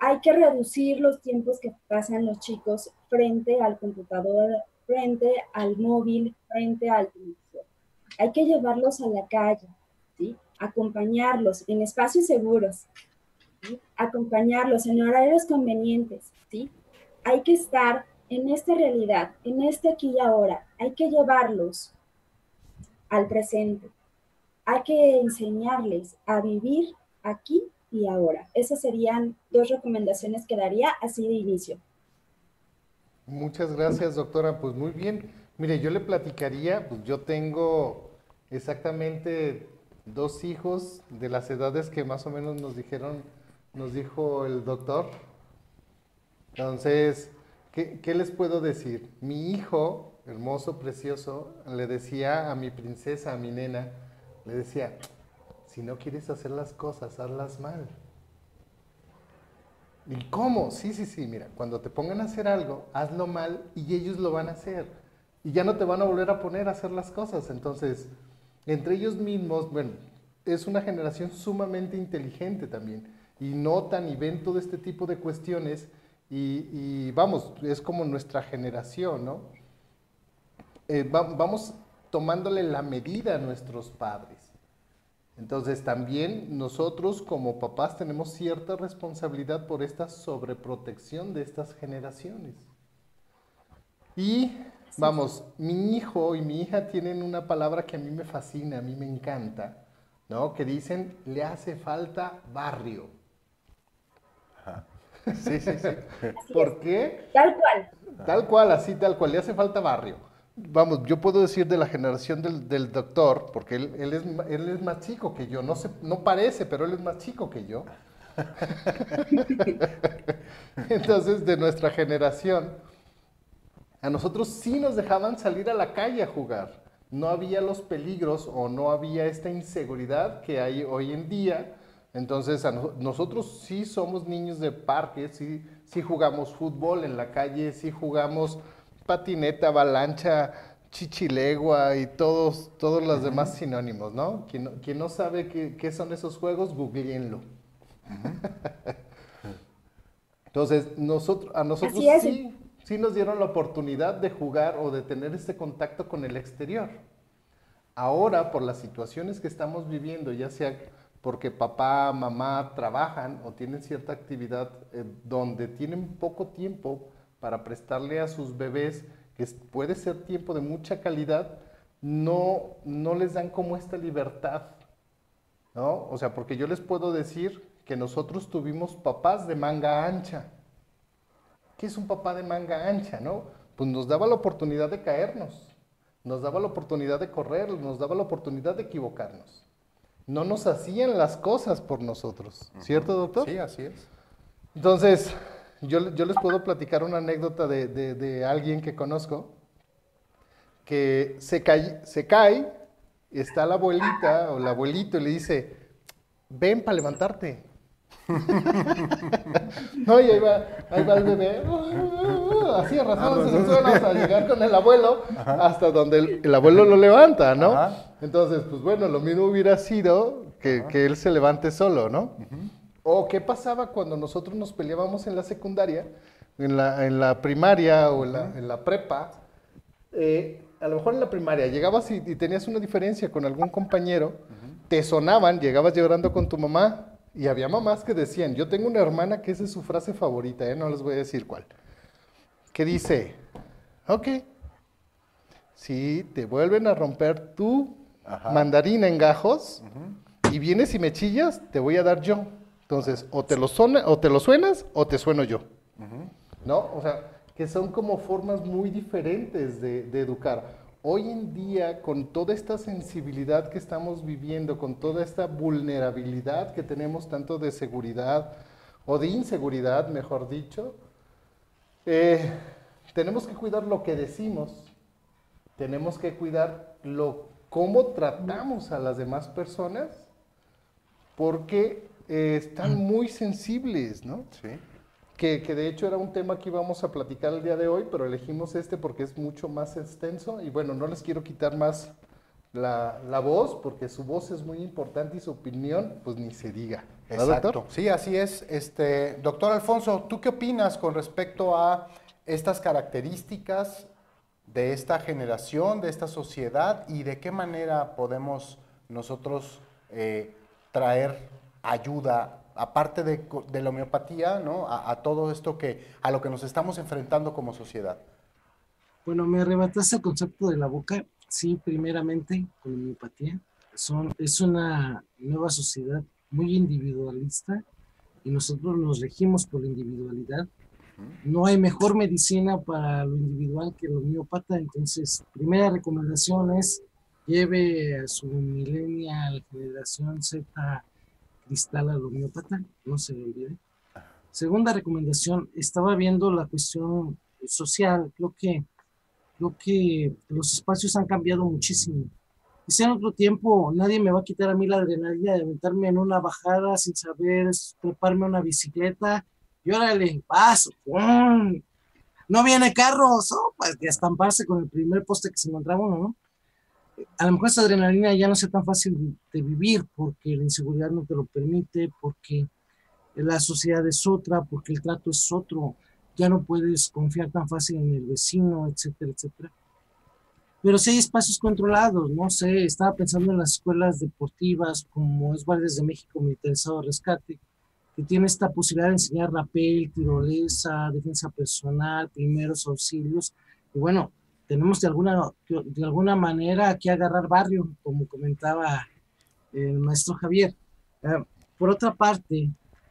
Hay que reducir los tiempos que pasan los chicos frente al computador, frente al móvil, frente al televisor. Hay que llevarlos a la calle, ¿sí? acompañarlos en espacios seguros, acompañarlos en horarios convenientes, ¿sí? Hay que estar en esta realidad, en este aquí y ahora, hay que llevarlos al presente, hay que enseñarles a vivir aquí y ahora. Esas serían dos recomendaciones que daría así de inicio.
Muchas gracias, doctora. Pues muy bien. Mire, yo le platicaría, pues yo tengo exactamente dos hijos de las edades que más o menos nos dijeron, nos dijo el doctor. Entonces, ¿qué, qué les puedo decir? Mi hijo, hermoso, precioso, le decía a mi princesa, a mi nena, le decía, si no quieres hacer las cosas, hazlas mal. ¿Y cómo? Sí, sí, sí, mira, cuando te pongan a hacer algo, hazlo mal y ellos lo van a hacer. Y ya no te van a volver a poner a hacer las cosas. Entonces, entre ellos mismos, bueno, es una generación sumamente inteligente también y notan y ven todo este tipo de cuestiones y, vamos, es como nuestra generación, ¿no? Eh, vamos tomándole la medida a nuestros padres. Entonces también nosotros como papás tenemos cierta responsabilidad por esta sobreprotección de estas generaciones. Y vamos, mi hijo y mi hija tienen una palabra que a mí me fascina, a mí me encanta, ¿no? Que dicen, le hace falta barrio. Sí, sí, sí. ¿Por qué?
Tal cual.
Tal cual, así, tal cual, le hace falta barrio vamos, yo puedo decir de la generación del, doctor, porque él, es, él, es, más chico que yo, no, se, no parece, pero él es más chico que yo. Entonces, de nuestra generación, a nosotros sí nos dejaban salir a la calle a jugar. No había los peligros o no había esta inseguridad que hay hoy en día. Entonces, nosotros sí somos niños de parque, sí, sí jugamos fútbol en la calle, sí jugamos patineta, avalancha, chichilegua y todos, todos los demás sinónimos, ¿no? Quien, no, sabe qué, son esos juegos, googleenlo. Entonces, nosotros, a nosotros sí, sí nos dieron la oportunidad de jugar o de tener este contacto con el exterior. Ahora, por las situaciones que estamos viviendo, ya sea porque papá, mamá trabajan o tienen cierta actividad eh, donde tienen poco tiempo para prestarle a sus bebés, que puede ser tiempo de mucha calidad, no, no les dan como esta libertad, ¿no? O sea, porque yo les puedo decir que nosotros tuvimos papás de manga ancha. ¿Qué es un papá de manga ancha, no? Pues nos daba la oportunidad de caernos, nos daba la oportunidad de correr, nos daba la oportunidad de equivocarnos. No nos hacían las cosas por nosotros, ¿cierto, doctor?
Sí, así es.
Entonces, yo, les puedo platicar una anécdota de, alguien que conozco que se cae, se cae, está la abuelita o el abuelito y le dice, ven para levantarte. no, y ahí va, ahí va el bebé, así arrastrándose ah, hasta llegar con el abuelo hasta donde el, abuelo lo levanta, ¿no? Entonces, pues bueno, lo mismo hubiera sido que, él se levante solo, ¿no? ¿O qué pasaba cuando nosotros nos peleábamos en la secundaria, en la, primaria o en la, prepa? Eh, a lo mejor en la primaria llegabas y, tenías una diferencia con algún compañero, te sonaban, llegabas llorando con tu mamá y había mamás que decían, yo tengo una hermana que esa es su frase favorita, ¿eh? no les voy a decir cuál, que dice, ok, si te vuelven a romper tu mandarina en gajos y vienes y me chillas, te voy a dar yo. Entonces, o te lo, o te lo suenas o te sueno yo. ¿No? O sea, que son como formas muy diferentes de, educar. Hoy en día, con toda esta sensibilidad que estamos viviendo, con toda esta vulnerabilidad que tenemos tanto de seguridad o de inseguridad, mejor dicho, eh, tenemos que cuidar lo que decimos, tenemos que cuidar lo, cómo tratamos a las demás personas porque eh, están
Mm.
muy sensibles, ¿no?
Sí.
Que, que de hecho era un tema que íbamos a platicar el día de hoy, pero elegimos este porque es mucho más extenso y bueno, no les quiero quitar más la, la voz porque su voz es muy importante y su opinión pues ni se diga. ¿Verdad,
Exacto.
doctor?
Sí, así es. Este, doctor Alfonso, ¿tú qué opinas con respecto a estas características de esta generación, de esta sociedad y de qué manera podemos nosotros eh, traer ayuda, aparte de, de la homeopatía, ¿no? a, a todo esto que, a lo que nos estamos enfrentando como sociedad?
Bueno, me arrebataste el concepto de la boca. Sí, primeramente, con homeopatía. Son, es una nueva sociedad muy individualista y nosotros nos regimos por la individualidad. No hay mejor medicina para lo individual que la homeopata. Entonces, primera recomendación es lleve a su millennial generación Z cristal al homeopata, no se le olvide. Segunda recomendación, estaba viendo la cuestión social, creo que, creo que los espacios han cambiado muchísimo. Quizá en otro tiempo nadie me va a quitar a mí la adrenalina de aventarme en una bajada sin saber treparme una bicicleta y órale, paso, ¡pum! no viene carros, pues y a estamparse con el primer poste que se encontraba uno, ¿no? A lo mejor esa adrenalina ya no sea tan fácil de vivir porque la inseguridad no te lo permite, porque la sociedad es otra, porque el trato es otro, ya no puedes confiar tan fácil en el vecino, etcétera, etcétera. Pero sí hay espacios controlados, no sé, estaba pensando en las escuelas deportivas como es Guardias de México Militarizado Rescate, que tiene esta posibilidad de enseñar rapel, tirolesa, defensa personal, primeros auxilios, y bueno, tenemos de alguna, de alguna manera que agarrar barrio, como comentaba el maestro Javier. Eh, por otra parte,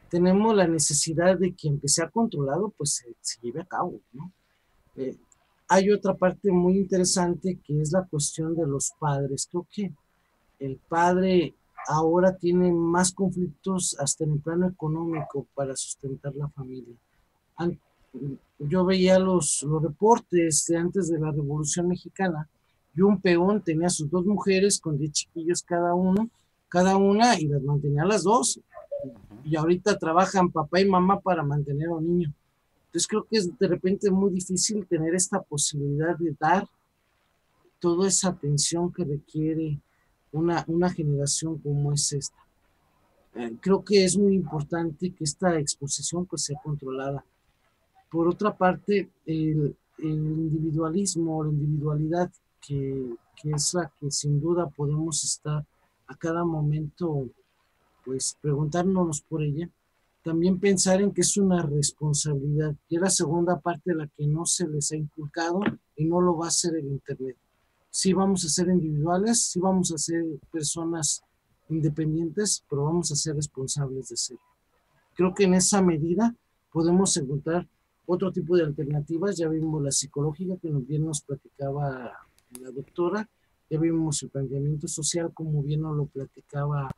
tenemos la necesidad de que aunque sea controlado, pues se, se lleve a cabo, ¿no? Eh, hay otra parte muy interesante que es la cuestión de los padres. Creo que el padre ahora tiene más conflictos hasta en el plano económico para sustentar la familia. Yo veía los, los reportes de antes de la Revolución Mexicana y un peón tenía sus dos mujeres con 10 chiquillos cada uno, cada una, y las mantenía las dos. Y ahorita trabajan papá y mamá para mantener a un niño. Entonces creo que es de repente muy difícil tener esta posibilidad de dar toda esa atención que requiere una, una generación como es esta. Eh, creo que es muy importante que esta exposición pues sea controlada. Por otra parte, el, el individualismo, la individualidad, que, que es la que sin duda podemos estar a cada momento, pues preguntándonos por ella, también pensar en que es una responsabilidad, y es la segunda parte de la que no se les ha inculcado y no lo va a hacer el Internet. Sí vamos a ser individuales, sí vamos a ser personas independientes, pero vamos a ser responsables de ser. Creo que en esa medida podemos encontrar otro tipo de alternativas. Ya vimos la psicológica que nos bien nos platicaba la doctora, ya vimos el planteamiento social como bien nos lo platicaba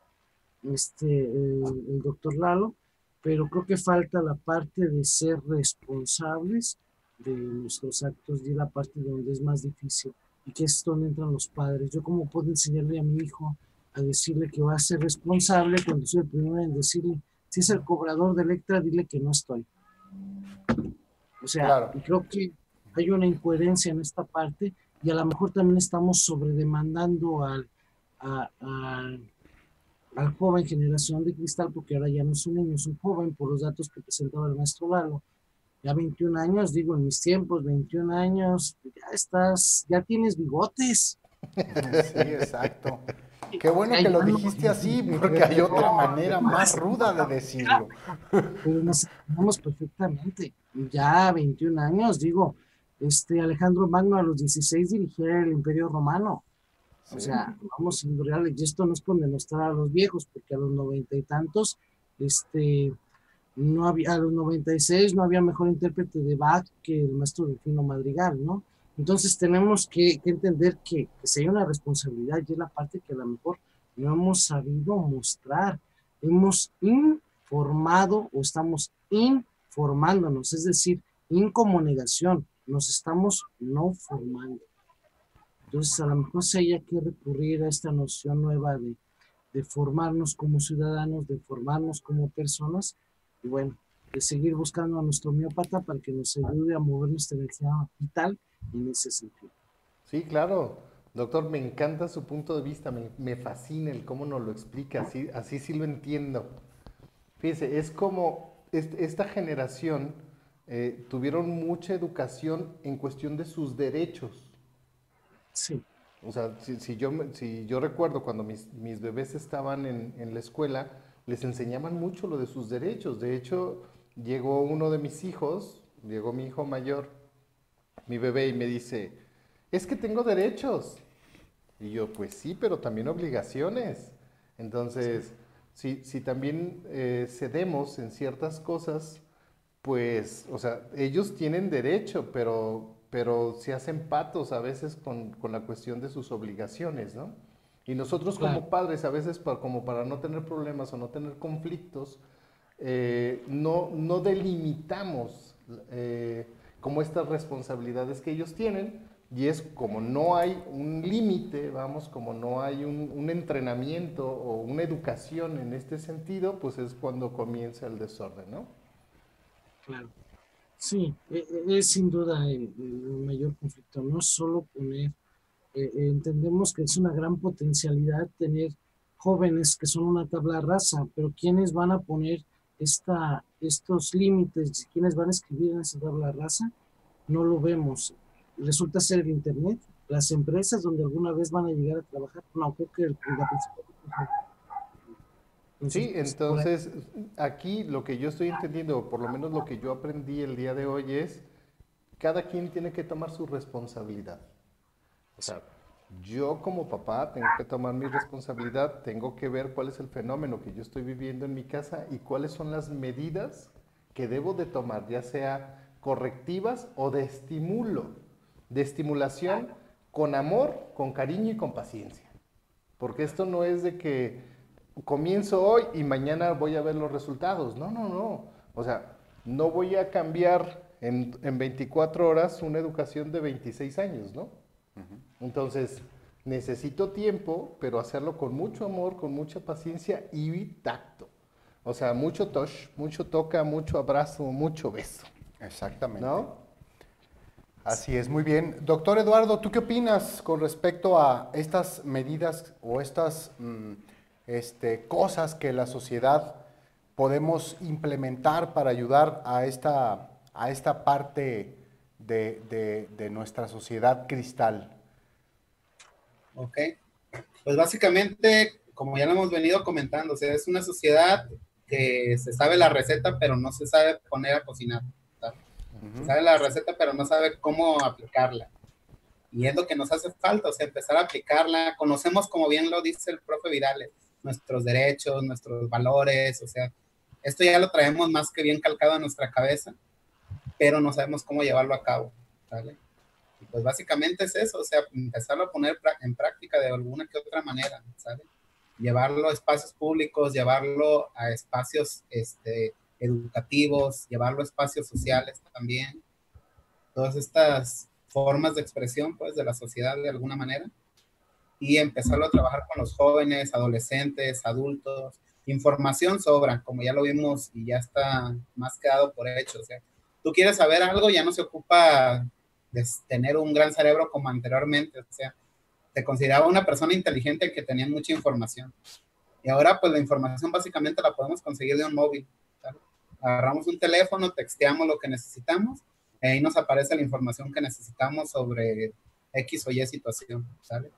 este, el, doctor Lalo, pero creo que falta la parte de ser responsables de nuestros actos y la parte donde es más difícil y que es donde entran los padres. Yo cómo puedo enseñarle a mi hijo a decirle que va a ser responsable cuando soy el primero en decirle, si es el cobrador de Electra, dile que no estoy. O sea,
Claro.
creo que hay una incoherencia en esta parte y a lo mejor también estamos sobredemandando al, a- a- al joven generación de cristal, porque ahora ya no es un niño, es un joven, por los datos que presentaba el maestro Lalo. Ya 21 años, digo, en mis tiempos, 21 años, ya estás, ya tienes bigotes.
Sí, exacto. Qué bueno que lo dijiste así, porque hay otra manera más ruda de decirlo.
pero nos entendemos perfectamente. Ya 21 años, digo, este Alejandro Magno a los 16 dirigía el Imperio Romano. O sea, vamos siendo reales, y esto no es por denostar a los viejos, porque a los noventa y tantos, este, no había, a los 96 no había mejor intérprete de Bach que el maestro Delfino Madrigal, ¿no? Entonces tenemos que, entender que, que si hay una responsabilidad y es la parte que a lo mejor no hemos sabido mostrar, hemos informado o estamos informándonos, es decir, in nos estamos no formando. Entonces, a lo mejor sí hay que recurrir a esta noción nueva de, de formarnos como ciudadanos, de formarnos como personas y bueno, de seguir buscando a nuestro miópata para que nos ayude a mover nuestra energía vital en ese sentido.
Sí, claro. Doctor, me encanta su punto de vista, me, fascina el cómo nos lo explica, así, así sí lo entiendo. Fíjese, es como esta generación eh, tuvieron mucha educación en cuestión de sus derechos.
Sí.
O sea, si, yo, si yo recuerdo cuando mis, mis bebés estaban en, en, la escuela, les enseñaban mucho lo de sus derechos. De hecho, llegó uno de mis hijos, llegó mi hijo mayor, mi bebé, y me dice, es que tengo derechos. Y yo, pues sí, pero también obligaciones. Entonces, si, si también eh, cedemos en ciertas cosas, pues, o sea, ellos tienen derecho, pero pero se hacen patos a veces con, la cuestión de sus obligaciones, ¿no? Y nosotros como padres, a veces para, como para no tener problemas o no tener conflictos, eh, no, no delimitamos eh, como estas responsabilidades que ellos tienen, y es como no hay un límite, vamos, como no hay un, entrenamiento o una educación en este sentido, pues es cuando comienza el desorden, ¿no?
Claro. Sí, e, e, es sin duda el, mayor conflicto, no solo poner, eh, eh, entendemos que es una gran potencialidad tener jóvenes que son una tabla rasa, pero ¿quiénes van a poner esta, estos límites? ¿Quiénes van a escribir en esa tabla rasa? No lo vemos. Resulta ser el Internet, las empresas donde alguna vez van a llegar a trabajar, no, creo que la principal
sí, entonces aquí lo que yo estoy entendiendo, o por lo menos lo que yo aprendí el día de hoy es, cada quien tiene que tomar su responsabilidad. O sea, yo como papá tengo que tomar mi responsabilidad, tengo que ver cuál es el fenómeno que yo estoy viviendo en mi casa y cuáles son las medidas que debo de tomar, ya sea correctivas o de estimulo, de estimulación con amor, con cariño y con paciencia. Porque esto no es de que comienzo hoy y mañana voy a ver los resultados. No, no, no. O sea, no voy a cambiar en, en 24 horas una educación de 26 años, ¿no? Entonces, necesito tiempo, pero hacerlo con mucho amor, con mucha paciencia y tacto. O sea, mucho touch, mucho toca, mucho abrazo, mucho beso.
Exactamente. ¿No? Así es, muy bien. Doctor Eduardo, ¿tú qué opinas con respecto a estas medidas o estas... Mm, este, cosas que la sociedad podemos implementar para ayudar a esta, a esta parte de, nuestra sociedad cristal?
Ok, pues básicamente, como ya lo hemos venido comentando, es una sociedad que se sabe la receta, pero no se sabe poner a cocinar. Se sabe la receta, pero no sabe cómo aplicarla. Y es lo que nos hace falta, o sea, empezar a aplicarla. Conocemos, como bien lo dice el profe Virales, nuestros derechos, nuestros valores, o sea, esto ya lo traemos más que bien calcado a nuestra cabeza, pero no sabemos cómo llevarlo a cabo, ¿vale? Pues básicamente es eso, o sea, empezarlo a poner en práctica de alguna que otra manera, ¿sabes? Llevarlo a espacios públicos, llevarlo a espacios este, educativos, llevarlo a espacios sociales también. Todas estas formas de expresión, pues, de la sociedad de alguna manera y empezarlo a trabajar con los jóvenes, adolescentes, adultos. Información sobra, como ya lo vimos y ya está más quedado por hecho. O sea, tú quieres saber algo, ya no se ocupa de tener un gran cerebro como anteriormente. O sea, te consideraba una persona inteligente que tenía mucha información. Y ahora, pues la información básicamente la podemos conseguir de un móvil. Agarramos un teléfono, texteamos lo que necesitamos, y ahí nos aparece la información que necesitamos sobre X o Y situación, ¿sabes?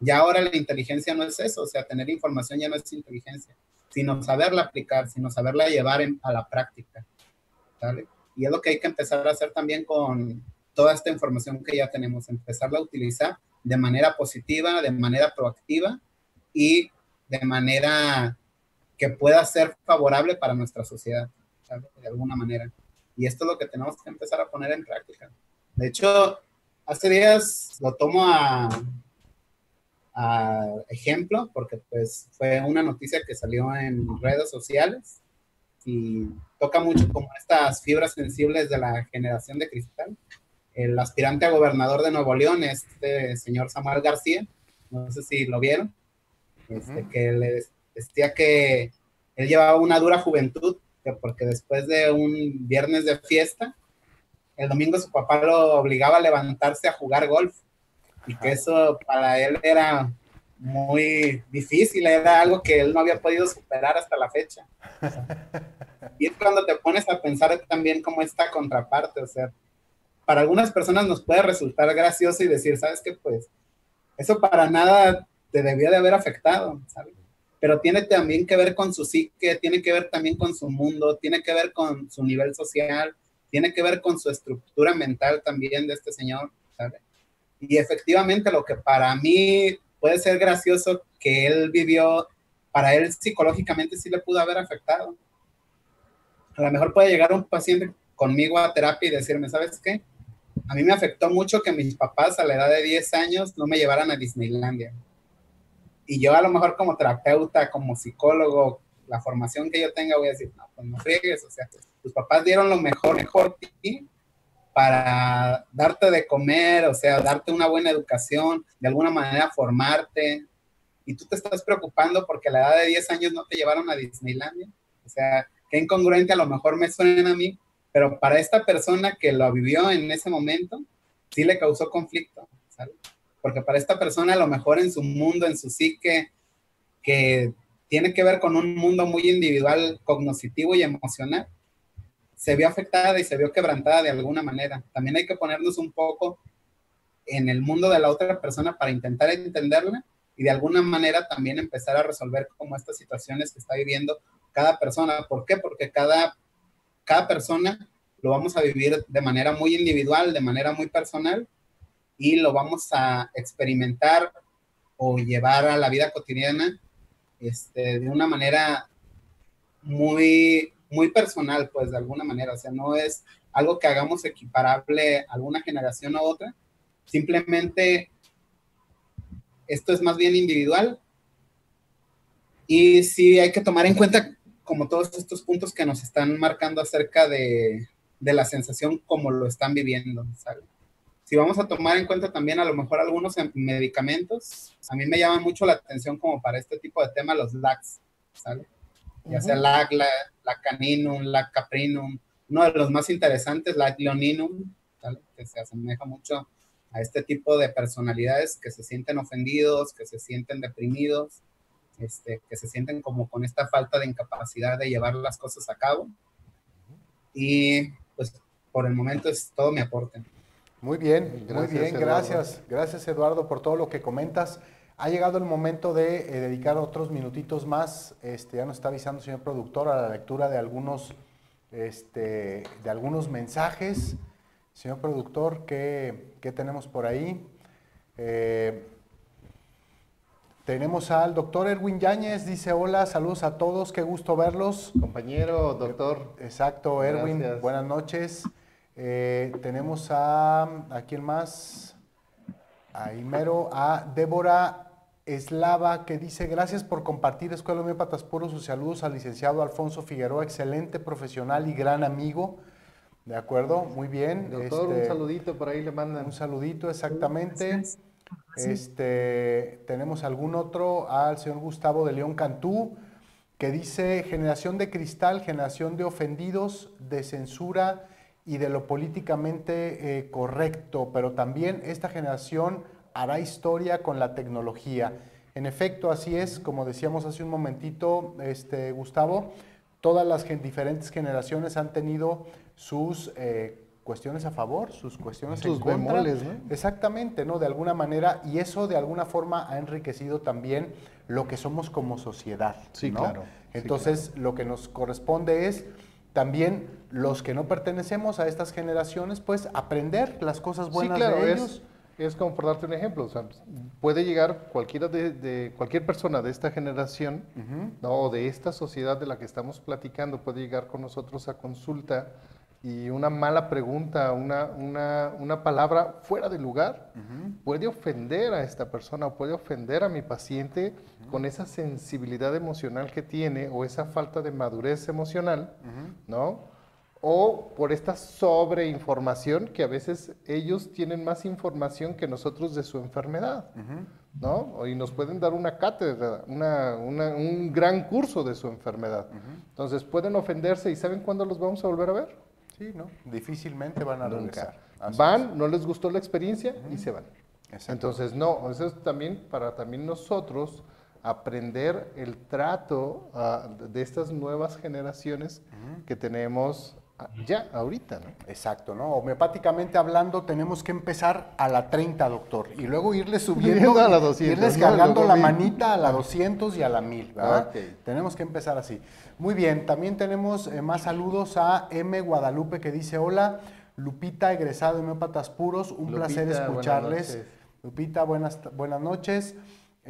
Ya ahora la inteligencia no es eso, o sea, tener información ya no es inteligencia, sino saberla aplicar, sino saberla llevar a la práctica. ¿vale? Y es lo que hay que empezar a hacer también con toda esta información que ya tenemos, empezarla a utilizar de manera positiva, de manera proactiva y de manera que pueda ser favorable para nuestra sociedad, de alguna manera. Y esto es lo que tenemos que empezar a poner en práctica. De hecho, hace días lo tomo a, ejemplo, porque pues fue una noticia que salió en redes sociales y toca mucho como estas fibras sensibles de la generación de cristal. El aspirante a gobernador de Nuevo León, este señor Samuel García, no sé si lo vieron, este, que le Decía que él llevaba una dura juventud, que porque después de un viernes de fiesta, el domingo su papá lo obligaba a levantarse a jugar golf y que eso para él era muy difícil, era algo que él no había podido superar hasta la fecha. y es cuando te pones a pensar también como esta contraparte, o sea, para algunas personas nos puede resultar gracioso y decir, ¿sabes qué? Pues eso para nada te debía de haber afectado, ¿sabes? Pero tiene también que ver con su psique, tiene que ver también con su mundo, tiene que ver con su nivel social, tiene que ver con su estructura mental también de este señor, ¿sabes? Y efectivamente lo que para mí puede ser gracioso que él vivió, para él psicológicamente sí le pudo haber afectado. A lo mejor puede llegar un paciente conmigo a terapia y decirme, ¿sabes qué? A mí me afectó mucho que mis papás a la edad de 10 años no me llevaran a Disneylandia. Y yo a lo mejor como terapeuta, como psicólogo, la formación que yo tenga, voy a decir, no, pues no friegues, o sea, tus papás dieron lo mejor, mejor para darte de comer, o sea, darte una buena educación, de alguna manera formarte, y tú te estás preocupando porque a la edad de 10 años no te llevaron a Disneylandia. O sea, qué incongruente a lo mejor me suena a mí, pero para esta persona que lo vivió en ese momento, sí le causó conflicto, ¿sabes? Porque para esta persona a lo mejor en su mundo, en su psique, que tiene que ver con un mundo muy individual, cognitivo y emocional, se vio afectada y se vio quebrantada de alguna manera. También hay que ponernos un poco en el mundo de la otra persona para intentar entenderla y de alguna manera también empezar a resolver como estas situaciones que está viviendo cada persona. ¿Por qué? Porque cada cada persona lo vamos a vivir de manera muy individual, de manera muy personal y lo vamos a experimentar o llevar a la vida cotidiana este, de una manera muy, muy personal, pues de alguna manera. O sea, no es algo que hagamos equiparable a alguna generación a otra. Simplemente esto es más bien individual. Y sí hay que tomar en cuenta como todos estos puntos que nos están marcando acerca de, de la sensación como lo están viviendo, ¿sale? Si vamos a tomar en cuenta también a lo mejor algunos medicamentos, a mí me llama mucho la atención como para este tipo de tema los LACs, ¿sale? Ya sea LAC, la, la caninum, la caprinum, uno de los más interesantes, la leoninum, ¿sale? Que se asemeja mucho a este tipo de personalidades que se sienten ofendidos, que se sienten deprimidos, este, que se sienten como con esta falta de incapacidad de llevar las cosas a cabo. Y pues por el momento es todo mi aporte.
Muy bien, muy bien, gracias. Gracias Eduardo por todo lo que comentas. Ha llegado el momento de eh, dedicar otros minutitos más. Este, ya nos está avisando el señor productor a la lectura de algunos, este, de algunos mensajes. Señor productor, ¿qué, qué tenemos por ahí? Eh, tenemos al doctor Erwin Yáñez, dice hola, saludos a todos, qué gusto verlos.
Compañero, doctor.
Exacto, Erwin, buenas noches. Eh, tenemos a, ¿a quién más? A Imero, a Débora Eslava, que dice, gracias por compartir Escuela Homeópatas Puros, sus saludos al licenciado Alfonso Figueroa, excelente profesional y gran amigo. ¿De acuerdo? Muy bien.
Doctor, un este, saludito, por ahí le mandan.
Un saludito, exactamente. Este, tenemos algún otro al señor Gustavo de León Cantú, que dice generación de cristal, generación de ofendidos, de censura y de lo políticamente eh, correcto, pero también esta generación hará historia con la tecnología. En efecto, así es, como decíamos hace un momentito, este, Gustavo, todas las diferentes generaciones han tenido sus... Eh, cuestiones a favor, sus cuestiones sus en contra. ¿no? Exactamente, ¿no? De alguna manera, y eso de alguna forma ha enriquecido también lo que somos como sociedad.
Sí, claro.
Entonces, lo que nos corresponde es también los que no pertenecemos a estas generaciones, pues aprender las cosas buenas de ellos.
Es, es como por darte un ejemplo, o sea, puede llegar cualquiera de, cualquier persona de esta generación, o de esta sociedad de la que estamos platicando, puede llegar con nosotros a consulta y una mala pregunta, una, una, una palabra fuera de lugar, puede ofender a esta persona o puede ofender a mi paciente con esa sensibilidad emocional que tiene o esa falta de madurez emocional, ¿no? O por esta sobreinformación que a veces ellos tienen más información que nosotros de su enfermedad. ¿no? Y nos pueden dar una cátedra, un gran curso de su enfermedad. Entonces pueden ofenderse y ¿saben cuándo los vamos a volver a ver?
Sí, ¿no? Difícilmente van a Nunca.
Van, no les gustó la experiencia y se van. Entonces, no, eso es también para también nosotros aprender el trato ah, de estas nuevas generaciones que tenemos ya, ahorita, ¿no?
Exacto, ¿no? Homeopáticamente hablando, tenemos que empezar a la 30, doctor, y luego irle subiendo,
a la 200,
irles cargando la manita a la 200 y a la 1000, ¿verdad? Tenemos que empezar así. Muy bien, también tenemos eh, más saludos a M. Guadalupe que dice, hola, Lupita, egresado de homeópatas puros, un placer escucharles. Lupita, buenas, buenas noches.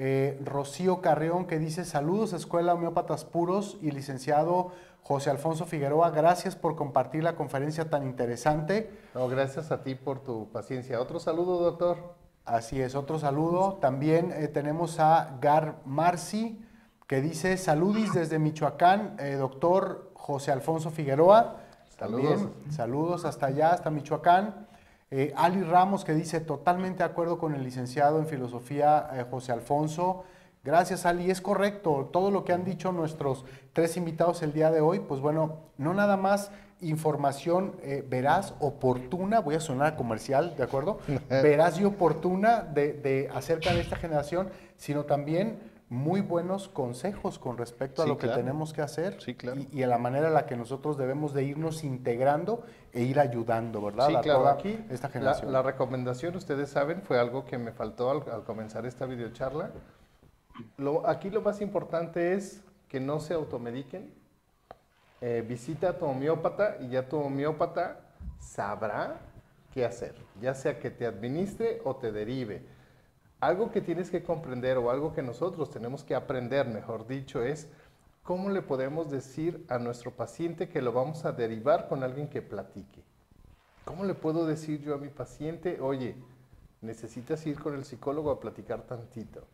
Eh, Rocío Carrión que dice saludos Escuela Homeópatas Puros y licenciado José Alfonso Figueroa, gracias por compartir la conferencia tan interesante.
gracias a ti por tu paciencia. Otro saludo, doctor.
Así es, otro saludo. También eh, tenemos a Gar Marci que dice saludis desde Michoacán, eh, doctor José Alfonso Figueroa. Saludos. saludos hasta allá, hasta Michoacán. Eh, Ali Ramos que dice totalmente de acuerdo con el licenciado en filosofía José Alfonso. Gracias Ali, es correcto. Todo lo que han dicho nuestros tres invitados el día de hoy, pues bueno, no nada más información eh, veraz, oportuna, voy a sonar comercial, ¿de acuerdo? veraz y oportuna de, de acerca de esta generación, sino también muy buenos consejos con respecto a lo que tenemos que hacer y, a la manera en la que nosotros debemos de irnos integrando e ir ayudando, ¿verdad?
Sí, claro. aquí esta generación. La, recomendación, ustedes saben, fue algo que me faltó al, comenzar esta videocharla. Aquí lo más importante es que no se automediquen. Eh, visita a tu homeópata y ya tu homeópata sabrá qué hacer, ya sea que te administre o te derive algo que tienes que comprender o algo que nosotros tenemos que aprender, mejor dicho, es cómo le podemos decir a nuestro paciente que lo vamos a derivar con alguien que platique. ¿Cómo le puedo decir yo a mi paciente, oye, necesitas ir con el psicólogo a platicar tantito?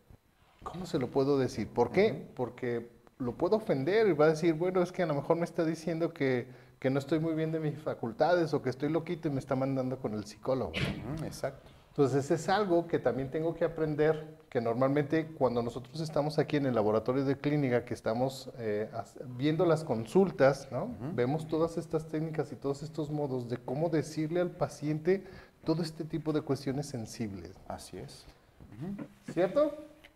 ¿Cómo se lo puedo decir? ¿Por qué? Porque lo puedo ofender y va a decir, bueno, es que a lo mejor me está diciendo que, que no estoy muy bien de mis facultades o que estoy loquito y me está mandando con el psicólogo.
exacto.
Entonces es algo que también tengo que aprender, que normalmente cuando nosotros estamos aquí en el laboratorio de clínica, que estamos eh, viendo las consultas, ¿no? vemos todas estas técnicas y todos estos modos de cómo decirle al paciente todo este tipo de cuestiones sensibles.
Así es.
¿Cierto?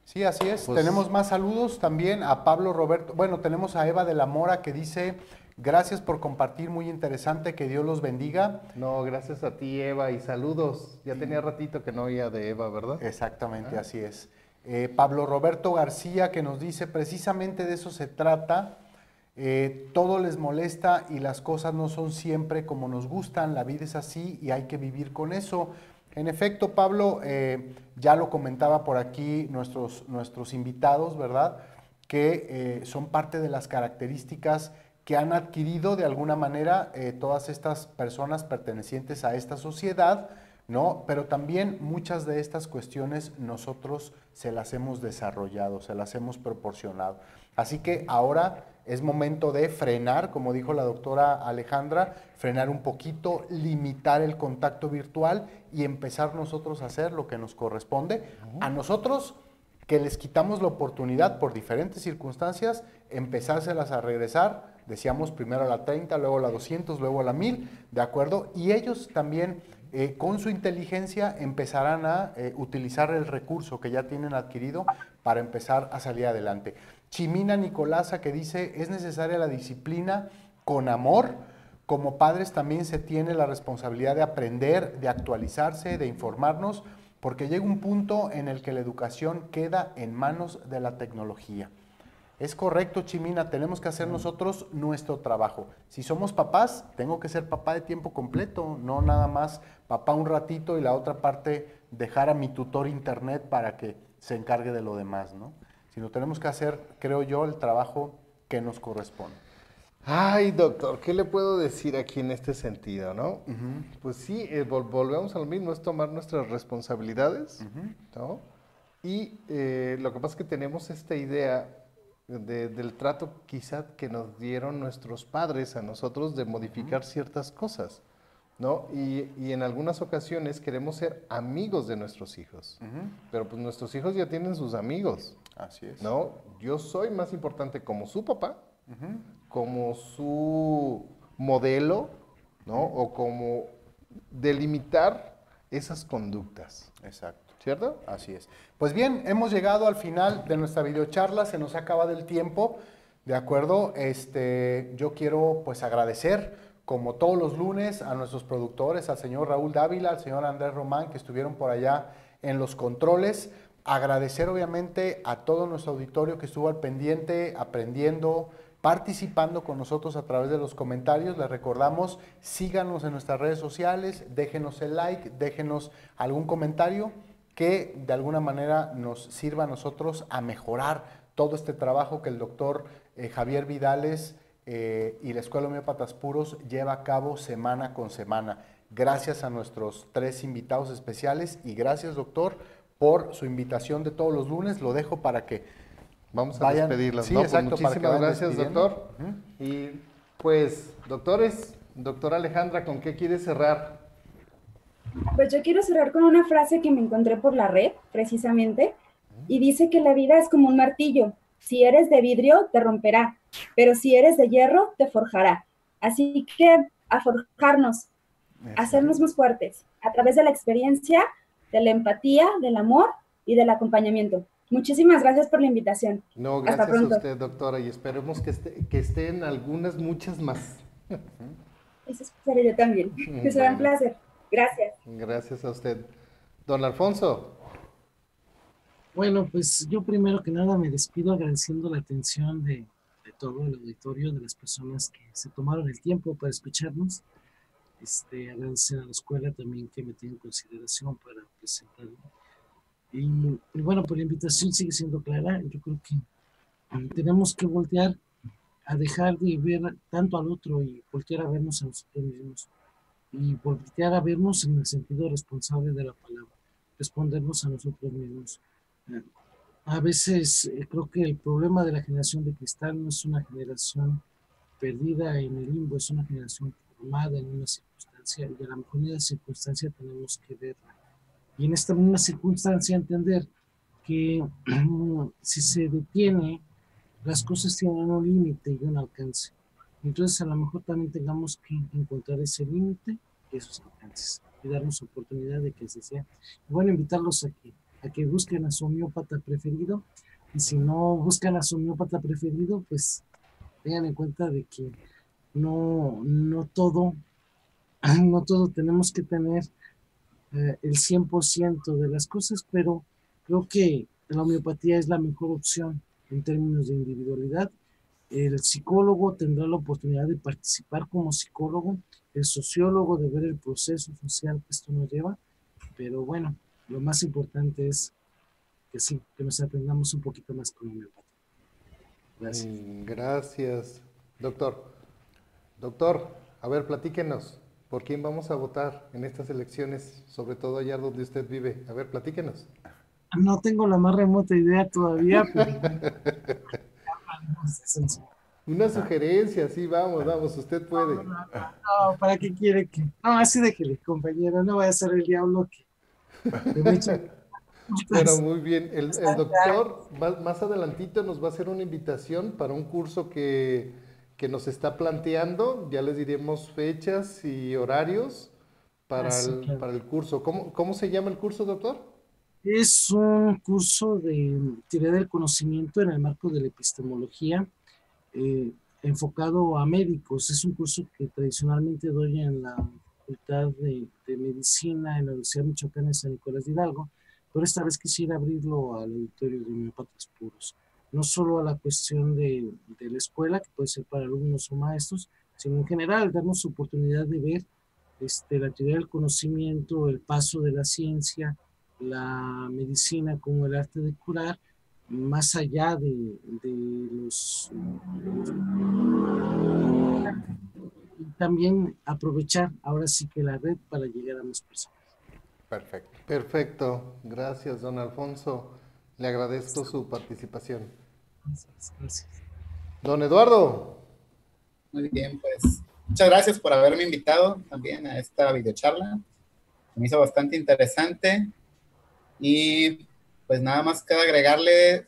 Sí, así es. Pues tenemos más saludos también a Pablo Roberto. Bueno, tenemos a Eva de la Mora que dice, Gracias por compartir, muy interesante, que Dios los bendiga.
No, gracias a ti Eva y saludos. Ya tenía ratito que no oía de Eva, ¿verdad?
Exactamente, ah. así es. Eh, Pablo Roberto García que nos dice, precisamente de eso se trata, eh, todo les molesta y las cosas no son siempre como nos gustan, la vida es así y hay que vivir con eso. En efecto, Pablo, eh, ya lo comentaba por aquí nuestros, nuestros invitados, ¿verdad? Que son parte de las características que han adquirido de alguna manera eh, todas estas personas pertenecientes a esta sociedad, ¿no? Pero también muchas de estas cuestiones nosotros se las hemos desarrollado, se las hemos proporcionado. Así que ahora es momento de frenar, como dijo la doctora Alejandra, frenar un poquito, limitar el contacto virtual y empezar nosotros a hacer lo que nos corresponde. A nosotros que les quitamos la oportunidad por diferentes circunstancias, empezárselas a regresar decíamos primero a la 30, luego a la 200, luego a la 1000, ¿de acuerdo? Y ellos también eh, con su inteligencia empezarán a eh, utilizar el recurso que ya tienen adquirido para empezar a salir adelante. Chimina Nicolasa que dice, es necesaria la disciplina con amor. Como padres también se tiene la responsabilidad de aprender, de actualizarse, de informarnos, porque llega un punto en el que la educación queda en manos de la tecnología. Es correcto, Chimina, tenemos que hacer nosotros nuestro trabajo. Si somos papás, tengo que ser papá de tiempo completo, no nada más papá un ratito y la otra parte dejar a mi tutor internet para que se encargue de lo demás, ¿no? Sino tenemos que hacer, creo yo, el trabajo que nos corresponde.
Ay, doctor, ¿qué le puedo decir aquí en este sentido, no? Pues sí, eh, volvemos a lo mismo, es tomar nuestras responsabilidades, ¿no? Y eh, lo que pasa es que tenemos esta idea del trato quizá que nos dieron nuestros padres a nosotros de modificar ciertas cosas. ¿no? Y, en algunas ocasiones queremos ser amigos de nuestros hijos, pero pues nuestros hijos ya tienen sus amigos.
Así es.
¿No? Yo soy más importante como su papá, como su modelo, ¿no? O como delimitar esas conductas.
Exacto.
¿Cierto?
Así es. Pues bien, hemos llegado al final de nuestra videocharla, se nos acaba del tiempo, ¿de acuerdo? Este, yo quiero pues agradecer, como todos los lunes, a nuestros productores, al señor Raúl Dávila, al señor Andrés Román, que estuvieron por allá en los controles. Agradecer obviamente a todo nuestro auditorio que estuvo al pendiente, aprendiendo, participando con nosotros a través de los comentarios. Les recordamos, síganos en nuestras redes sociales, déjenos el like, déjenos algún comentario que de alguna manera nos sirva a nosotros a mejorar todo este trabajo que el doctor eh, Javier Vidales eh, y la Escuela Homeópatas Puros lleva a cabo semana con semana. Gracias a nuestros tres invitados especiales y gracias doctor por su invitación de todos los lunes. Lo dejo para que
Vamos a despedirlas.
Sí, pues exacto.
muchísimas gracias, doctor. Y pues, doctores, doctora Alejandra, ¿con qué quiere cerrar?
Pues yo quiero cerrar con una frase que me encontré por la red, precisamente, y dice que la vida es como un martillo. Si eres de vidrio, te romperá, pero si eres de hierro, te forjará. Así que a forjarnos, a hacernos más fuertes, a través de la experiencia, de la empatía, del amor y del acompañamiento. Muchísimas gracias por la invitación.
No, gracias a usted, doctora, y esperemos que, esté, que estén algunas, muchas más.
Eso espero yo también. Que sea un placer. Gracias.
Gracias a usted. Don Alfonso.
Bueno, pues yo primero que nada me despido agradeciendo la atención de, todo el auditorio, de las personas que se tomaron el tiempo para escucharnos. Este, agradecer a la escuela también que me tiene en consideración para presentarme y, bueno, pues la invitación sigue siendo clara. Yo creo que tenemos que voltear a dejar de ver tanto al otro y voltear a vernos a nosotros mismos. Y voltear a vernos en el sentido responsable de la palabra, respondernos a nosotros mismos. A veces eh, creo que el problema de la generación de cristal no es una generación perdida en el limbo, es una generación formada en una circunstancia y a lo mejor en esa circunstancia tenemos que verla y en esta misma circunstancia entender que si se detiene, las cosas tienen un límite y un alcance. Entonces a lo mejor también tengamos que encontrar ese límite y esos alcances y darnos oportunidad de que así sea. bueno, invitarlos a que, a que busquen a su homeópata preferido y si no buscan a su homeópata preferido, pues tengan en cuenta de que no, no todo, no todo tenemos que tener eh, el 100% de las cosas, pero creo que la homeopatía es la mejor opción en términos de individualidad. El psicólogo tendrá la oportunidad de participar como psicólogo, el sociólogo de ver el proceso social que esto nos lleva, pero bueno, lo más importante es que sí, que nos atendamos un poquito más con homeopatía.
Gracias. Mm, gracias, doctor. Doctor, a ver, platíquenos. ¿Por quién vamos a votar en estas elecciones, sobre todo allá donde usted vive? A ver, platíquenos.
No tengo la más remota idea todavía, pero...
Una sugerencia, sí, vamos, vamos, usted puede.
No, ¿para qué quiere que...? No, así déjele, compañero, no vaya a ser el diablo que...
Pero muy bien, el, el doctor más adelantito nos va a hacer una invitación para un curso que que nos está planteando. Ya les diremos fechas y horarios para, el, para el curso. ¿Cómo, ¿Cómo se llama el curso, doctor?
Es un curso de teoría del conocimiento en el marco de la epistemología eh, enfocado a médicos. Es un curso que tradicionalmente doy en la Facultad de, de, Medicina en la Universidad Michoacana de San Nicolás de Hidalgo, pero esta vez quisiera abrirlo al auditorio de homeopatas puros no solo a la cuestión de, de, la escuela, que puede ser para alumnos o maestros, sino en general darnos oportunidad de ver este, la teoría del conocimiento, el paso de la ciencia, la medicina como el arte de curar, más allá de, de los... Y también aprovechar ahora sí que la red para llegar a más personas.
Perfecto. Perfecto. Gracias, don Alfonso. Le agradezco su participación. Don Eduardo.
Muy bien, pues muchas gracias por haberme invitado también a esta videocharla. Me hizo bastante interesante y pues nada más que agregarle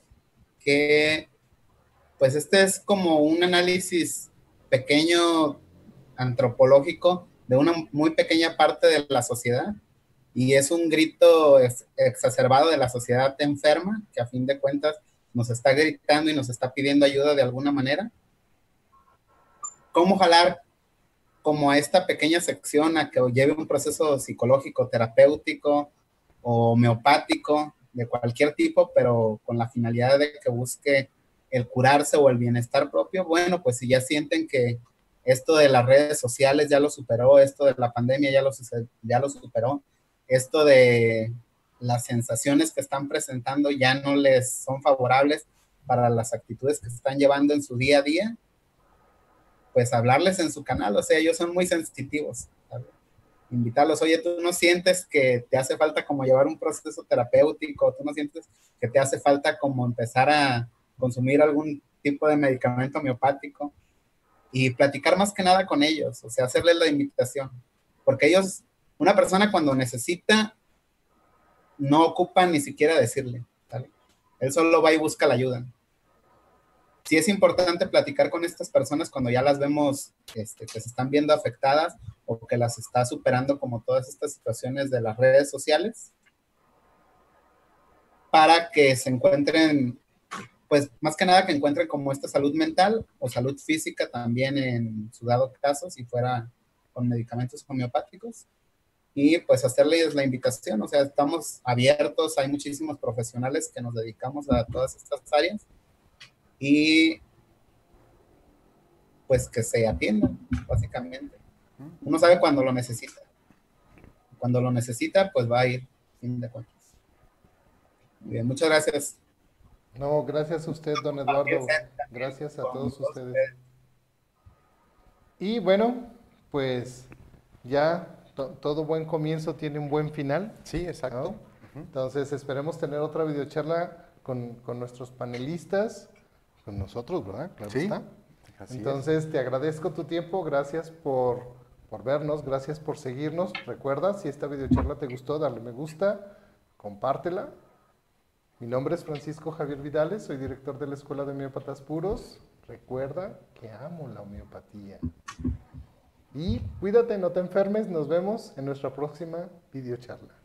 que pues este es como un análisis pequeño antropológico de una muy pequeña parte de la sociedad y es un grito exacerbado de la sociedad enferma que a fin de cuentas nos está gritando y nos está pidiendo ayuda de alguna manera. ¿Cómo jalar como a esta pequeña sección a que lleve un proceso psicológico, terapéutico o homeopático de cualquier tipo, pero con la finalidad de que busque el curarse o el bienestar propio? Bueno, pues si ya sienten que esto de las redes sociales ya lo superó, esto de la pandemia ya lo, ya lo superó, esto de las sensaciones que están presentando ya no les son favorables para las actitudes que están llevando en su día a día, pues hablarles en su canal, o sea, ellos son muy sensitivos. Invitarlos, oye, tú no sientes que te hace falta como llevar un proceso terapéutico, tú no sientes que te hace falta como empezar a consumir algún tipo de medicamento homeopático y platicar más que nada con ellos, o sea, hacerles la invitación, porque ellos, una persona cuando necesita, no ocupa ni siquiera decirle, Él solo va y busca la ayuda. Sí es importante platicar con estas personas cuando ya las vemos este, que se están viendo afectadas o que las está superando como todas estas situaciones de las redes sociales para que se encuentren pues más que nada que encuentren como esta salud mental o salud física también en su dado caso, si fuera con medicamentos homeopáticos. Y pues hacerles la invitación, o sea, estamos abiertos, hay muchísimos profesionales que nos dedicamos a todas estas áreas y pues que se atiendan, básicamente. Uno sabe cuando lo necesita. Cuando lo necesita, pues va a ir, fin de cuentas. bien, muchas gracias.
No, gracias a usted, don Eduardo. Gracias a todos ustedes. Y bueno, pues ya todo buen comienzo tiene un buen final.
Sí, exacto.
Entonces esperemos tener otra videocharla con, con nuestros panelistas,
con nosotros, ¿verdad?
Claro sí. está. Entonces te agradezco tu tiempo, gracias por, por vernos, gracias por seguirnos. Recuerda, si esta videocharla te gustó, dale me gusta, compártela mi nombre es Francisco Javier Vidales, soy director de la Escuela de Homeópatas Puros. Recuerda que amo la homeopatía. Y cuídate, no te enfermes, nos vemos en nuestra próxima videocharla.